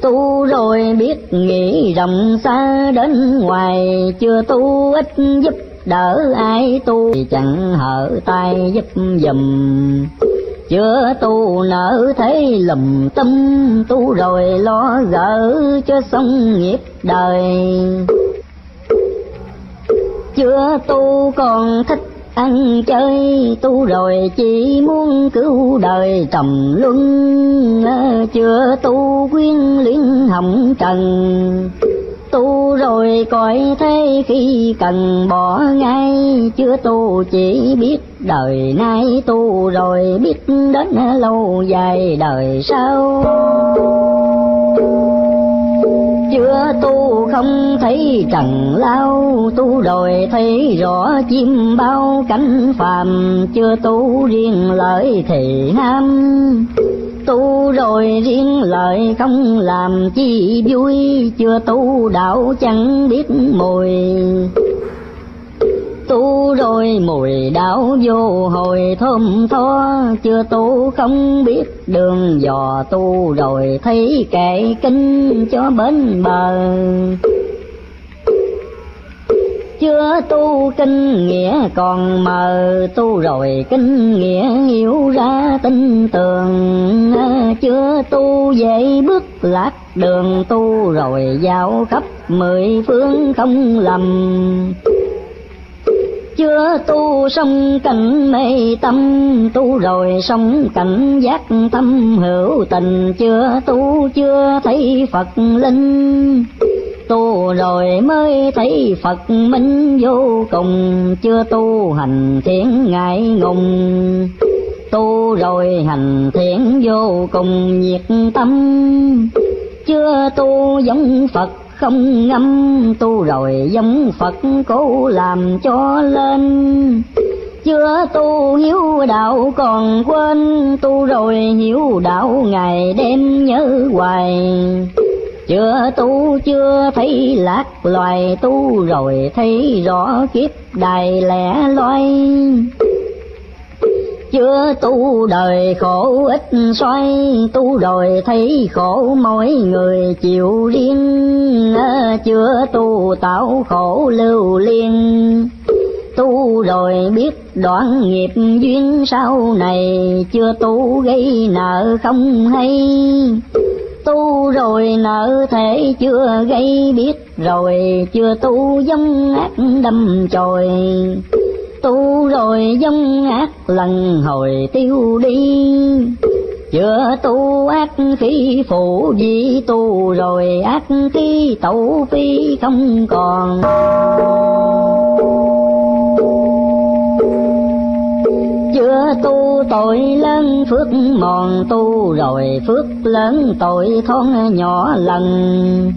Speaker 1: Tu rồi biết nghĩ rộng xa đến ngoài, chưa tu ít giúp đỡ ai tu thì chẳng hở tay giúp dùm. Chưa tu nở thế lầm tâm, tu rồi lo gỡ cho xong nghiệp đời. Chưa tu còn thích ăn chơi tu rồi chỉ muốn cứu đời. Trầm luân ờ, chưa tu quyên luyện hồng trần. Tu rồi coi thế khi cần bỏ ngay. Chưa tu chỉ biết đời nay. Tu rồi biết đến lâu dài đời sau chưa tu không thấy trần lao, tu rồi thấy rõ chim bao cánh phàm. Chưa tu riêng lợi thì ham, tu rồi riêng lợi không làm chi vui. Chưa tu đạo chẳng biết mùi tu rồi, mùi đạo vô hồi thơm tho. Chưa tu không biết đường dò tu rồi, thấy kệ kinh cho bến bờ. Chưa tu kinh nghĩa còn mờ, tu rồi kinh nghĩa hiểu ra tin tường. Chưa tu dễ bước lạc đường tu rồi, giao khắp mười phương không lầm chưa tu xong cảnh mê tâm tu rồi xong cảnh giác tâm hữu tình chưa tu chưa thấy phật linh tu rồi mới thấy Phật minh vô cùng, chưa tu hành thiện ngại ngùng. Tu rồi hành thiện vô cùng nhiệt tâm, chưa tu giống Phật không ngâm tu rồi giống Phật cố làm cho lên. Chưa tu hiếu đạo còn quên, tu rồi hiếu đạo ngày đêm nhớ hoài. Chưa tu chưa thấy lạc loài, tu rồi thấy rõ kiếp đài lẻ loay chưa tu đời khổ ít xoay, tu rồi thấy khổ mỗi người chịu riêng. Ờ, chưa tu tạo khổ lưu liên. Tu rồi biết đoạn nghiệp duyên sau này chưa tu gây nợ không hay. Tu rồi nợ thể chưa gây biết rồi chưa tu giống ác đâm chồi tu rồi dông ác lần hồi tiêu đi. Chưa tu ác khí phụ di tu rồi ác khí tẩu phi không còn. Chưa tu tội lớn phước mòn tu rồi phước lớn tội thon nhỏ lần.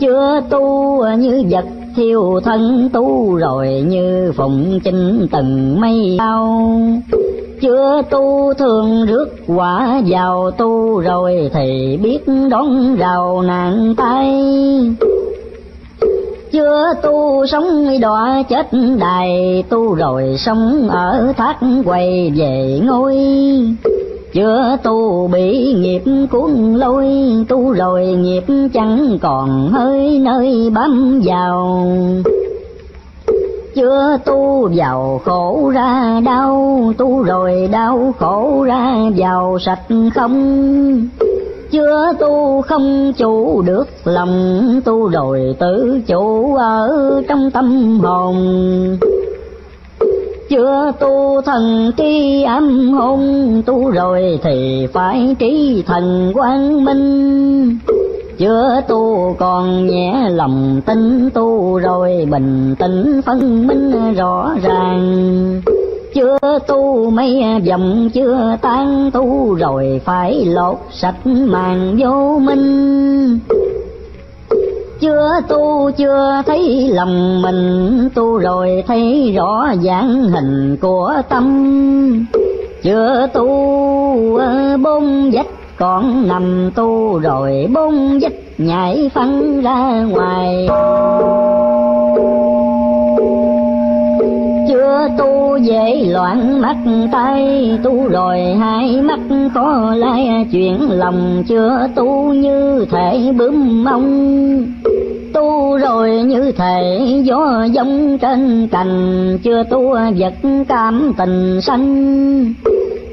Speaker 1: Chưa tu như vật thiêu thân tu rồi như phụng chinh từng mây cao chưa tu thường rước quả vào tu rồi thì biết đón rào nạn tay chưa tu sống đọa chết đài tu rồi sống ở thác quay về ngôi chưa tu bị nghiệp cuốn lôi, tu rồi nghiệp chẳng còn hơi nơi bám vào. Chưa tu vào khổ ra đau, tu rồi đau khổ ra vào sạch không. Chưa tu không chủ được lòng, tu rồi tự chủ ở trong tâm hồn chưa tu thần tri âm hôn tu rồi thì phải trí thần quang minh. Chưa tu còn nhẹ lòng tin, tu rồi bình tĩnh phân minh rõ ràng. Chưa tu mấy dầm chưa tan, tu rồi phải lột sạch màn vô minh chưa tu, chưa thấy lòng mình, tu rồi thấy rõ dáng hình của tâm. Chưa tu ờ, bôn dách còn nằm tu rồi bôn dách nhảy phăng ra ngoài chưa tu dễ loạn mắt tay, tu rồi hai mắt có lai chuyện lòng chưa tu như thể bướm mông. Tu rồi như thể gió giống trên cành, chưa tu vật cảm tình sanh.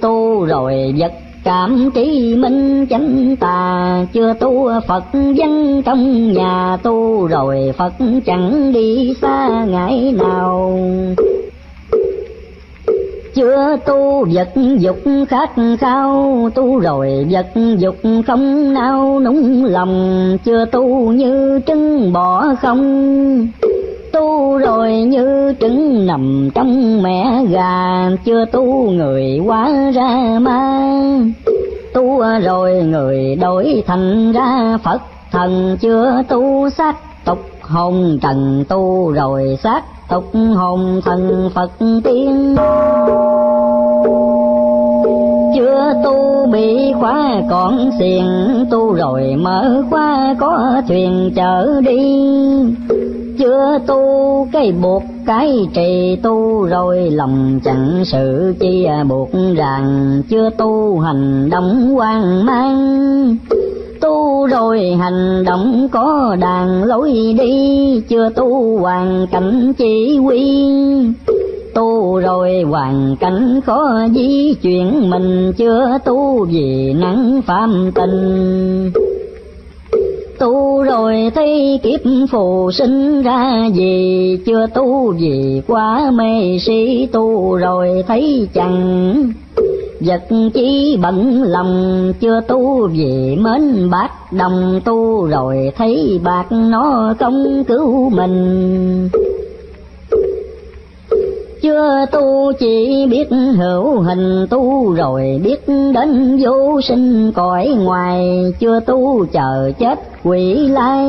Speaker 1: Tu rồi vật cảm trí minh chánh tà, chưa tu phật dân trong nhà, tu rồi phật chẳng đi xa ngày nào chưa tu vật dục khát khao tu rồi vật dục không nao. Núng lòng chưa tu như trứng bỏ không? Tu rồi như trứng nằm trong mẹ gà, chưa tu người quá ra ma. Tu rồi người đổi thành ra phật thần, chưa tu sắc tục hồn trần tu rồi xác tục hồn thần phật tiên. Chưa tu bị khóa còn xiềng, tu rồi mở khóa có thuyền chở đi. Chưa tu cái buộc cái trì, tu rồi lòng chẳng sự chi buộc rằng chưa tu hành động quan mang tu rồi hành động có đàn lối đi, chưa tu hoàn cảnh chỉ quy. tu rồi hoàn cảnh khó di chuyển, mình chưa tu vì nắng phạm tình tu rồi thấy kiếp phù sinh ra gì, chưa tu vì quá mê si tu rồi thấy chẳng vật chí bận lòng, chưa tu vì mến bạc đồng tu, rồi thấy bạc nó không cứu mình. Chưa tu chỉ biết hữu hình tu, rồi biết đến vô sinh cõi ngoài, chưa tu chờ chết quỷ lai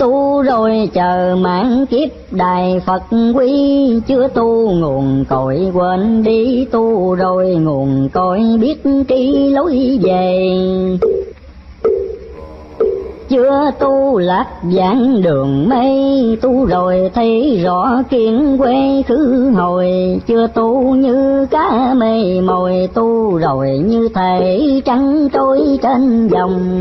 Speaker 1: tu rồi chờ mạng kiếp đài Phật quy. Chưa tu nguồn cội quên đi tu rồi nguồn cội biết tri lối về. Chưa tu lạc giảng đường mây tu rồi thấy rõ kiến quê khứ hồi. Chưa tu như cá mây mồi, tu rồi như thể trắng trôi trên dòng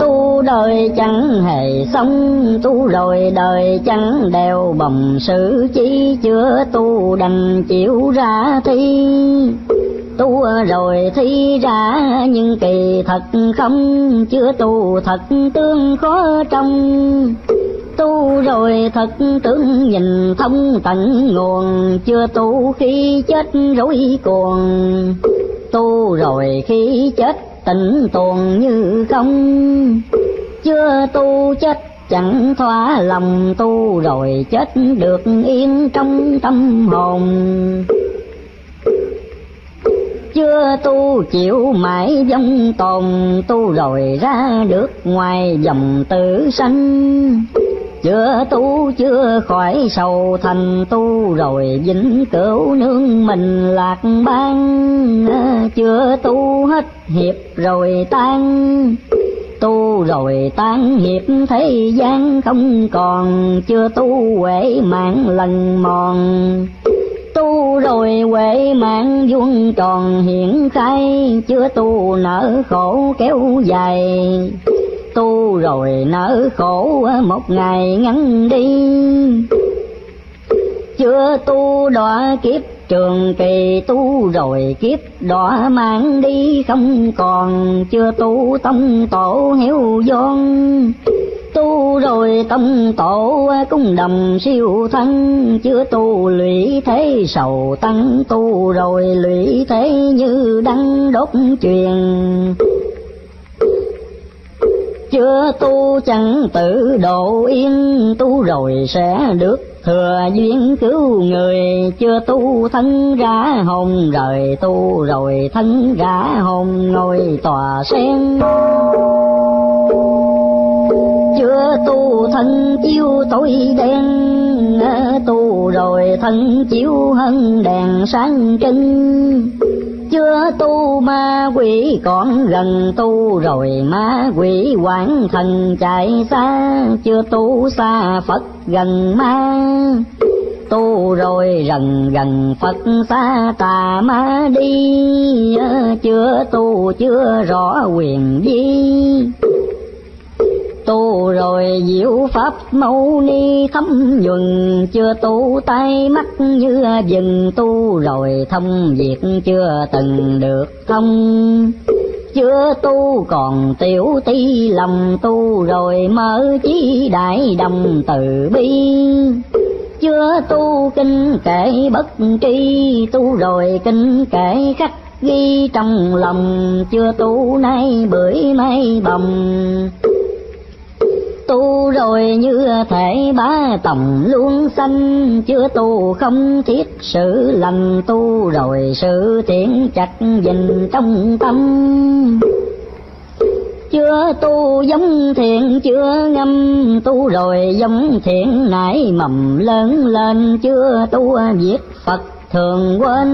Speaker 1: tu đời chẳng hề sống tu rồi đời chẳng đều bồng sự chi chưa tu đành chịu ra thi. Tu rồi thi ra nhưng kỳ thật không, chưa tu thật tương khó trong. Tu rồi thật tướng nhìn thông tận nguồn, chưa tu khi chết rối cuồng. Tu rồi khi chết tịnh tuồn như không. Chưa tu chết, chẳng thoa lòng tu, rồi chết được yên trong tâm hồn. Chưa tu chịu mãi vong tồn tu, rồi ra được ngoài dòng tử sanh chưa tu chưa khỏi sầu thành tu, rồi vĩnh cửu nương mình lạc ban. Chưa tu hết hiệp rồi tan, tu rồi tan hiệp thế gian không còn. Chưa tu huệ mạng lần mòn, tu rồi huệ mạng vuông tròn hiển khai. Chưa tu nợ khổ kéo dài tu rồi nỡ khổ ờ, một ngày ngắn đi. Chưa tu đọa kiếp trường kỳ tu rồi kiếp đọa mang đi. Không còn chưa tu tông tổ hiếu vong tu rồi tông tổ ờ, cung đầm siêu thân. Chưa tu lụy thế sầu tăng, tu rồi lụy thế như đăng đốt truyền chưa tu chẳng tự độ yên, tu rồi sẽ được thừa duyên cứu người. Chưa tu thân ra hồn, rời tu rồi thân ra hồn, ngồi tòa sen. Chưa tu thân chiếu tối đen, tu rồi thân chiếu hơn đèn sáng trưng chưa tu ma quỷ, còn gần tu rồi ma quỷ. Quảng thần chạy xa, chưa tu xa phật gần ma. Tu rồi rần gần phật xa, tà ma đi. Chưa tu chưa rõ quyền đi tu rồi diệu pháp mâu ni thấm nhuần. Chưa tu tay mắt như dừng tu rồi thông việc chưa từng được thông. Chưa tu còn tiểu ti lầm, tu rồi mở chí đại đồng từ bi. Chưa tu kinh kệ bất tri, tu rồi kinh kệ khắc ghi trong lòng. Chưa tu nay bưởi mây bầm tu rồi như thể bá tòng luôn xanh. Chưa tu không thiết sự lành tu rồi sự thiện chặt dình trong tâm. Chưa tu giống thiện, chưa ngâm tu rồi giống thiện. Nảy mầm lớn lên, chưa tu viết phật thường quên.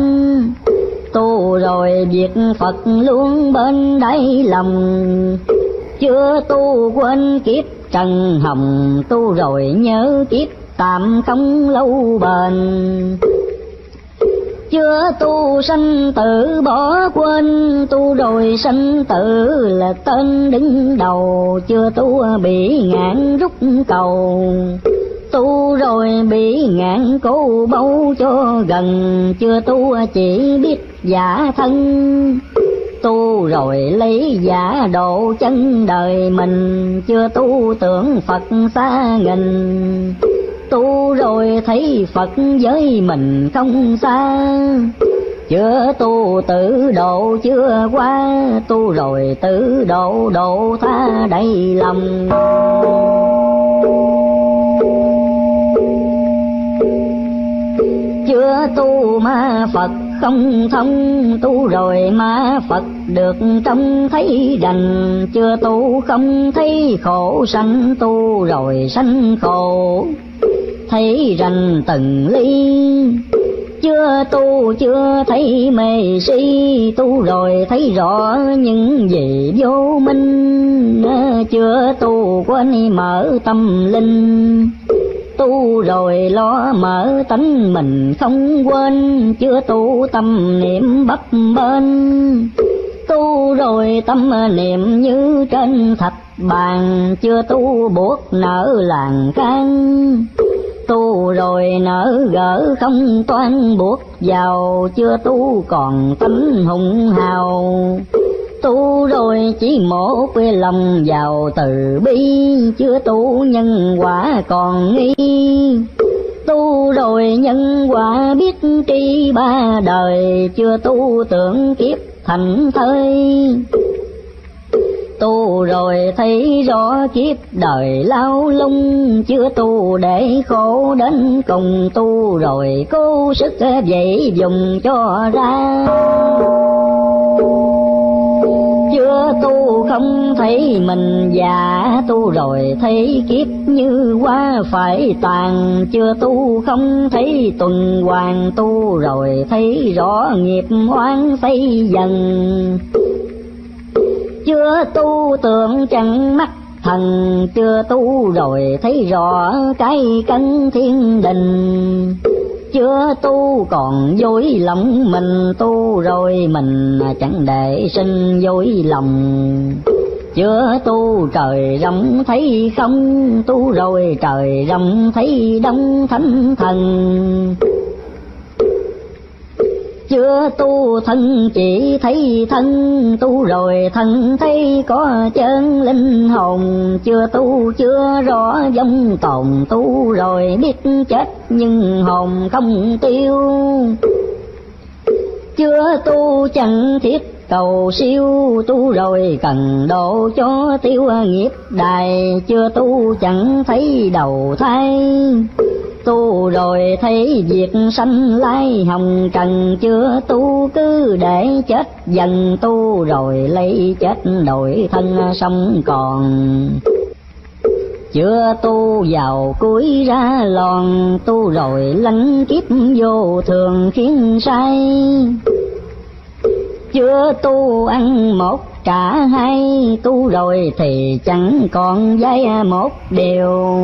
Speaker 1: Tu rồi việc phật luôn bên đáy lòng. Chưa tu quên kiếp trần hồng tu rồi nhớ kiếp tạm không lâu bền. Chưa tu sanh tử bỏ quên, tu rồi sanh tử là tên đứng đầu. Chưa tu bị ngạn rút cầu, tu rồi bị ngạn cố bấu cho gần. Chưa tu chỉ biết giả thân tu rồi lấy giả độ chân đời mình. Chưa tu tưởng phật xa nghìn. Tu rồi thấy phật với mình không xa. Chưa tu tự độ chưa qua. Tu rồi tự độ độ tha đầy lòng. Chưa tu ma phật không thông. Tu rồi ma Phật được trông thấy đành, chưa tu không thấy khổ, sanh tu rồi sanh khổ. Thấy rành từng ly, chưa tu, chưa thấy mê si, tu rồi thấy rõ những gì vô minh. Chưa tu quên mở tâm linh, tu rồi lo mở tánh mình không quên. Chưa tu tâm niệm bấp bênh tu rồi tâm niệm như trên thạch bàn, chưa tu buộc nở làng can. Tu rồi nở gỡ không toan buộc vào, chưa tu còn tánh hùng hào. Tu rồi chỉ một quê lòng vào từ bi, chưa tu nhân quả còn nghi. Tu rồi nhân quả biết tri ba đời, chưa tu tưởng kiếp thành thơi. Tu rồi thấy rõ kiếp đời lao lung, chưa tu để khổ đến cùng. Tu rồi cố sức dậy dùng cho ra tu không thấy mình già, tu rồi thấy kiếp như qua phải tàn. Chưa tu không thấy tuần hoàn, tu rồi thấy rõ nghiệp oán xây dần. Chưa tu tưởng chẳng mắt thần, chưa tu rồi thấy rõ cái cân thiên đình chưa tu, còn dối lòng mình tu rồi mình chẳng để sinh dối lòng. Chưa tu, trời rộng thấy không, tu rồi trời rộng thấy đông thánh thần chưa tu thân, chỉ thấy thân tu rồi thân thấy có chân linh hồn. Chưa tu, chưa rõ giống tồn tu rồi biết chết nhưng hồn không tiêu. Chưa tu chẳng thiết cầu siêu, tu rồi cần độ cho tiêu nghiệp đài. Chưa tu chẳng thấy đầu thai tu rồi thấy việc sanh lai hồng trần chưa tu cứ để chết, dần tu rồi lấy chết đổi thân sống còn. Chưa tu vào cuối ra lòn, tu rồi lánh kiếp vô thường khiến say. Chưa tu ăn một trả hai tu rồi thì chẳng còn dây một điều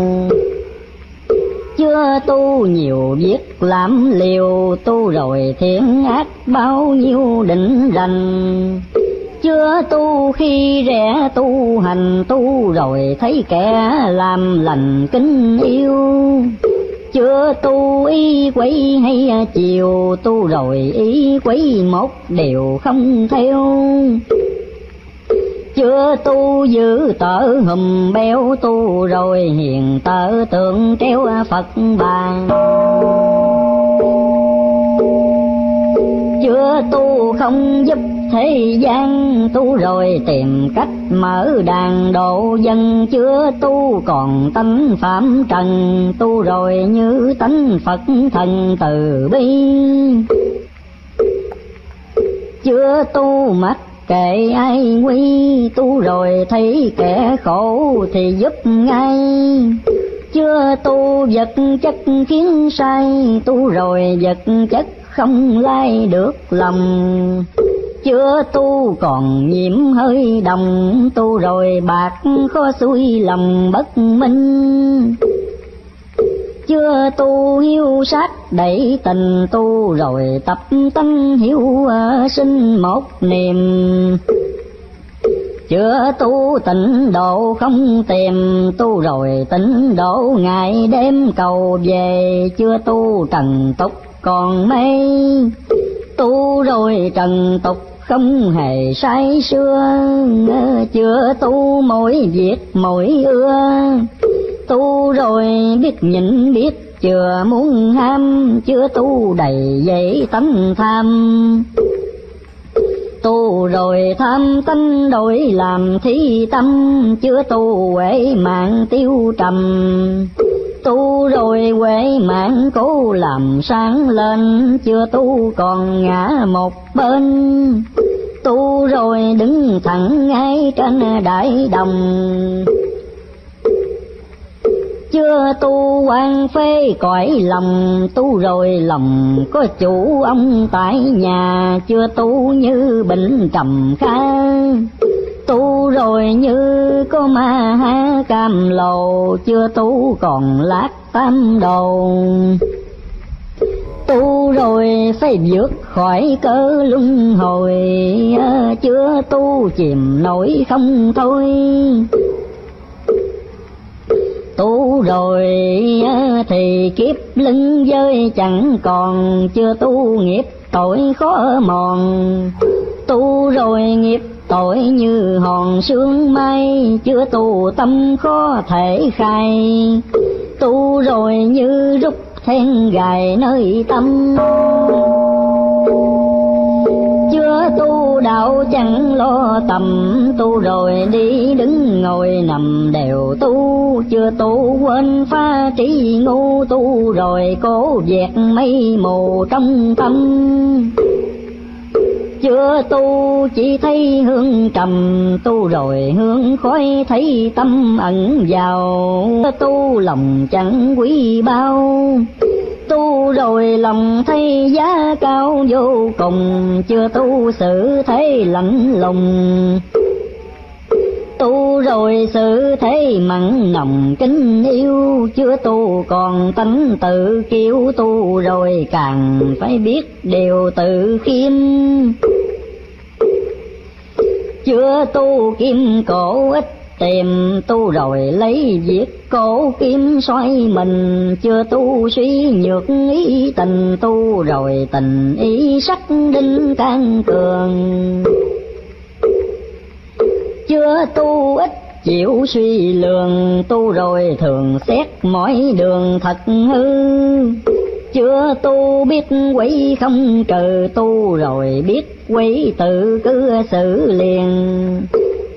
Speaker 1: chưa tu nhiều việc làm liều tu rồi thiện ác bao nhiêu định rành. Chưa tu khi rẻ tu hành tu rồi thấy kẻ làm lành kính yêu. Chưa tu ý quấy hay chiều tu rồi ý quấy một điều không theo chưa tu giữ tở hùm béo tu rồi hiền tở tượng treo phật bàn. Chưa tu không giúp thế gian tu rồi tìm cách mở đàn độ dân. Chưa tu còn tánh phạm trần tu rồi như tánh phật thần từ bi. Chưa tu mắt kệ ai nguy, tu rồi thấy kẻ khổ thì giúp ngay. Chưa tu vật chất khiến sai, tu rồi vật chất không lai được lòng. Chưa tu còn nhiễm hơi đồng, tu rồi bạc khó xuôi lòng bất minh chưa tu hiếu sát, đẩy tình tu rồi tập tánh hiếu ờ, sinh một niềm. Chưa tu tịnh độ không tìm, tu rồi tịnh độ ngày đêm cầu về. Chưa tu trần tục còn mây tu rồi trần tục không hề say xưa chưa tu mỗi việc mỗi ưa tu rồi biết nhịn biết chưa muốn ham chưa tu đầy dậy tánh tham. Tu rồi tham tánh đổi làm thi tâm, chưa tu huệ mạng tiêu trầm. Tu rồi huệ mạng cố làm sáng lên, chưa tu còn ngã một bên. Tu rồi đứng thẳng ngay trên đại đồng chưa tu quan phê cõi lòng, tu rồi lòng có chủ ông tại nhà. Chưa tu như bệnh trầm kha, tu rồi như có ma ha cam lầu. Chưa tu còn lát tam đầu. Tu rồi phải vượt khỏi cớ luân hồi. Chưa tu chìm nổi không thôi tu rồi thì kiếp lưng dơi chẳng còn, chưa tu nghiệp tội khó mòn. Tu rồi nghiệp tội như hòn sương mây, chưa tu tâm khó thể khai. Tu rồi như rút then gài nơi tâm chưa tu đạo chẳng lo tầm, tu rồi đi đứng ngồi nằm đều tu. Chưa tu quên pha trí ngu, tu rồi cố vẹt mây mù trong tâm. Chưa tu chỉ thấy hương trầm, tu rồi hương khói thấy tâm ẩn vào. Tu lòng chẳng quý bao tu rồi lòng thấy giá cao, vô cùng chưa tu sự thấy lạnh lùng. Tu rồi sự thế mặn nồng, kính yêu chưa tu còn tánh tự kiêu. Tu rồi càng phải biết điều tự khiêm. Chưa tu kim cổ, ít tìm tu rồi lấy việc cổ kim xoay mình. Chưa tu suy nhược ý tình tu rồi tình ý sắc đinh can cường. Chưa tu ít chịu suy lường, tu rồi thường xét mọi đường thật hư. Chưa tu biết quỷ không trừ, tu rồi biết quỷ tự cứ xử liền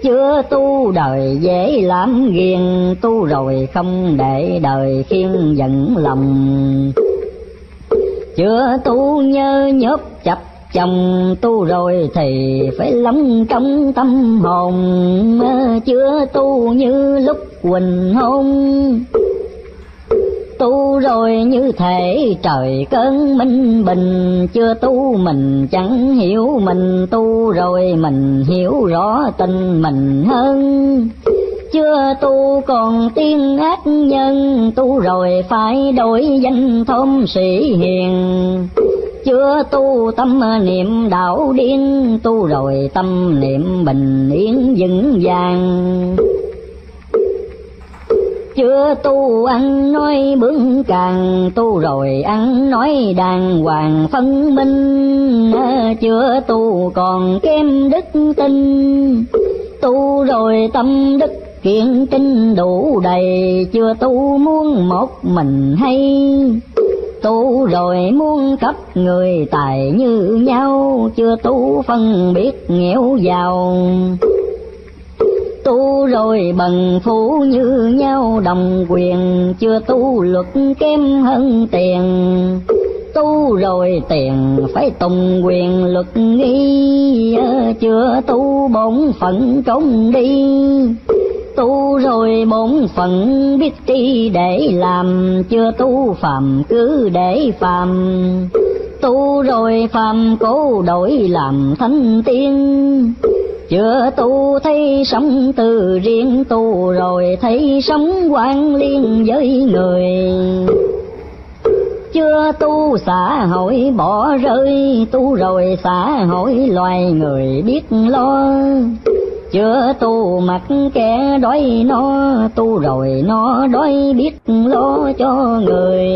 Speaker 1: chưa tu đời dễ làm ghiền tu rồi không để đời khiên giận lòng. Chưa tu nhớ nhớp chập chồng, tu rồi thì phải lóng trong tâm hồn. Chưa tu như lúc quỳnh hôn tu rồi như thể trời cơn minh bình. Chưa tu mình chẳng hiểu mình, tu rồi mình hiểu rõ tình mình hơn. Chưa tu còn tiên ác nhân, tu rồi phải đổi danh thôn sĩ hiền. Chưa tu tâm niệm đạo điên, tu rồi tâm niệm bình yên vững vàng chưa tu ăn nói bướng càng, tu rồi ăn nói đàng hoàng. Phân minh, chưa tu còn kém đức tin. Tu rồi tâm đức kiện tinh đủ đầy. Chưa tu muốn một mình hay. Tu rồi muốn khắp người tài như nhau. Chưa tu phân biệt nghèo giàu tu rồi bằng phú như nhau, đồng quyền chưa tu luật kém hơn tiền. Tu rồi tiền phải tùng quyền luật nghi ờ, chưa tu bổn phận trốn đi. Tu rồi bổn phận biết tri để làm, chưa tu phàm cứ để phàm. Tu rồi phàm cố đổi làm thánh tiên chưa tu thấy sống từ riêng, tu rồi thấy sống quan liên với người. Chưa tu xã hội bỏ rơi, tu rồi xã hội loài người biết lo. Chưa tu mặc kẻ đói nó tu rồi nó đói biết lo cho người.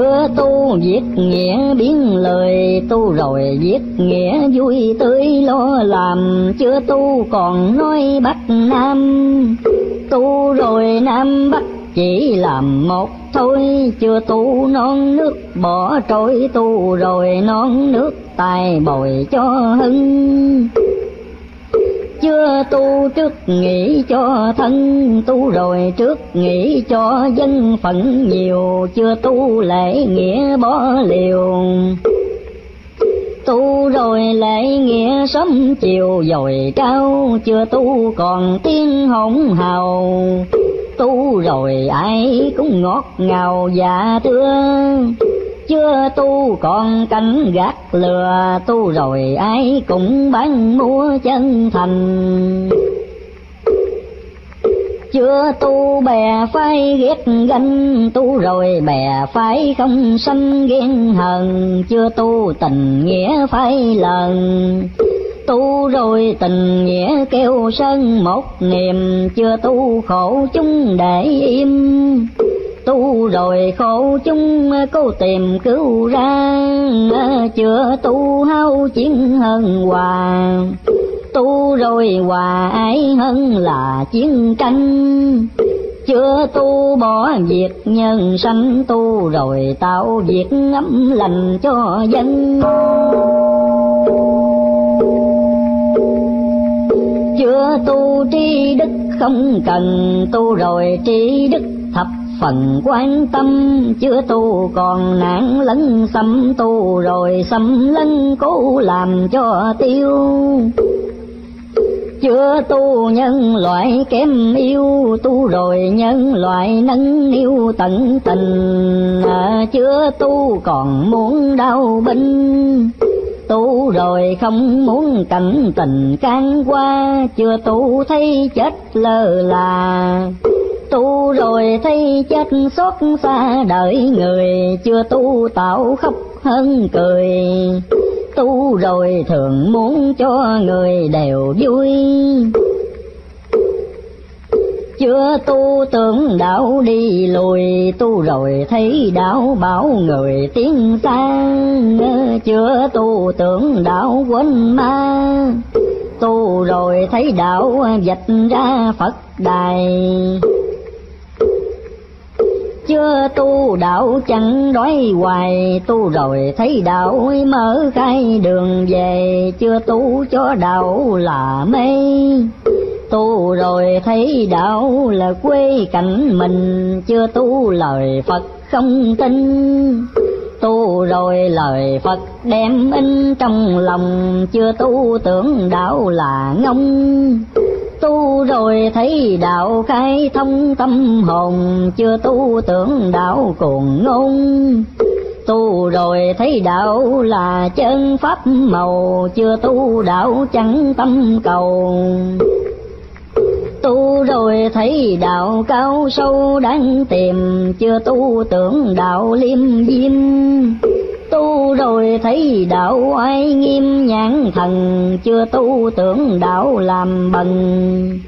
Speaker 1: Chưa tu viết nghĩa biến lời, tu rồi viết nghĩa vui tươi lo làm. Chưa tu còn nói bắc nam, tu rồi nam bắc chỉ làm một thôi. Chưa tu non nước bỏ trôi, tu rồi non nước tài bồi cho hưng chưa tu trước nghĩ cho thân, tu rồi trước nghĩ cho dân phận. Nhiều chưa tu lễ nghĩa bỏ liều. Tu rồi lễ nghĩa sớm chiều, dồi cao chưa tu còn tiếng hỗn hào. Tu rồi ai cũng ngọt ngào dạ thương chưa tu, còn cánh gác lừa tu rồi ai cũng bán mua chân thành. Chưa tu bè phái ghét ganh tu rồi bè phái không sanh ghen hờn. Chưa tu tình nghĩa phái lần tu rồi tình nghĩa kêu sơn một niềm. Chưa tu khổ chung để im tu rồi khổ chúng cố tìm cứu ra chưa tu hao chiến hơn hòa. Tu rồi hòa ái hơn là chiến tranh. Chưa tu bỏ việc nhân sanh, tu rồi tạo việc ấm lành cho dân. Chưa tu tri đức không cần, tu rồi tri đức phần quan tâm chưa tu còn nạn lấn xâm tu rồi xâm lấn cố làm cho tiêu. Chưa tu nhân loại kém yêu tu rồi nhân loại nâng niu tận tình. À, chưa tu còn muốn đau binh tu rồi không muốn cảnh tình can qua. Chưa tu thấy chết lơ là tu rồi thấy chết xót xa, đợi người chưa tu tạo khóc hơn cười. Tu rồi thường muốn cho người đều vui. Chưa tu tưởng đạo đi lùi, tu rồi thấy đạo bảo người tiến xa. Chưa tu tưởng đạo quên ma. Tu rồi thấy đạo vạch ra phật đài chưa tu đạo chẳng đói hoài, tu rồi thấy đạo mở khai đường về. Chưa tu cho đạo là mê. Tu rồi thấy đạo là quê cảnh mình. Chưa tu lời phật không tin. Tu rồi lời phật đem in trong lòng. Chưa tu tưởng đạo là ngông tu rồi thấy đạo khai thông tâm hồn, chưa tu tưởng đạo cuồng ngôn tu rồi thấy đạo là chân pháp màu, chưa tu đạo chẳng tâm cầu. Tu rồi thấy đạo cao sâu đáng tìm, chưa tu tưởng đạo liêm diêm tu rồi thấy đạo ai nghiêm nhãn thần, chưa tu tưởng đạo làm bần.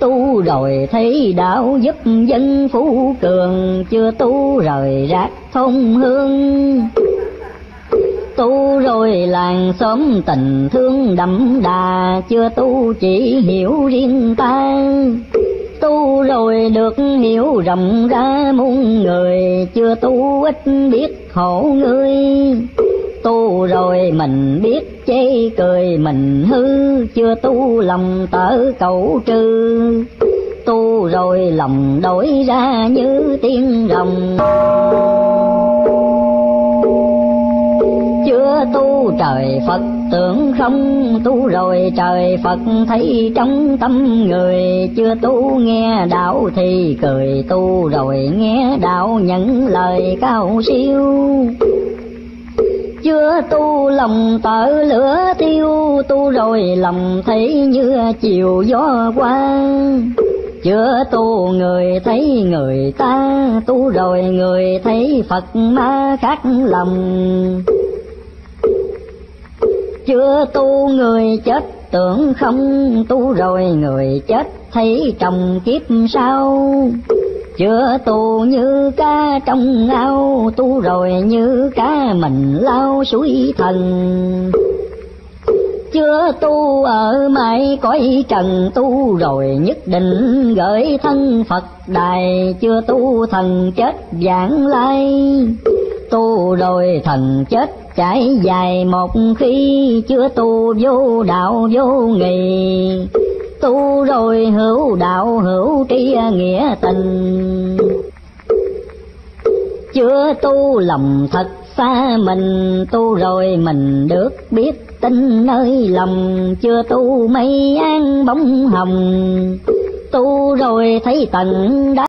Speaker 1: Tu rồi thấy đạo giúp dân phú cường, chưa tu rời rác thông hương. Tu rồi làng xóm tình thương đậm đà, chưa tu chỉ hiểu riêng ta. Tu rồi được hiểu rộng ra muôn người, chưa tu ít biết khổ ngươi. Tu rồi mình biết chê cười, mình hư, chưa tu lòng tở cầu trừ. Tu rồi lòng đổi ra như tiên rồng. Chưa tu trời Phật tưởng không tu rồi trời Phật thấy trong tâm người. Chưa tu nghe đạo thì cười tu rồi nghe đạo nhận lời cao siêu. Chưa tu lòng tở lửa tiêu tu rồi lòng thấy như chiều gió qua. Chưa tu người thấy người ta, tu rồi người thấy phật ma khác lòng chưa tu người chết, tưởng không tu rồi người chết, thấy trong kiếp sau. Chưa tu như cá trong ao, tu rồi như cá mình lao suối thần. Chưa tu ở mãi cõi trần, tu rồi nhất định gửi thân Phật đài. Chưa tu thần chết giảng lai tu rồi thần chết trải dài một khi chưa tu vô đạo vô nghị tu rồi hữu đạo hữu tri nghĩa tình. Chưa tu lòng thật xa mình, tu rồi mình được biết tin nơi lòng. Chưa tu mây an bóng hồng, tu rồi thấy tận đã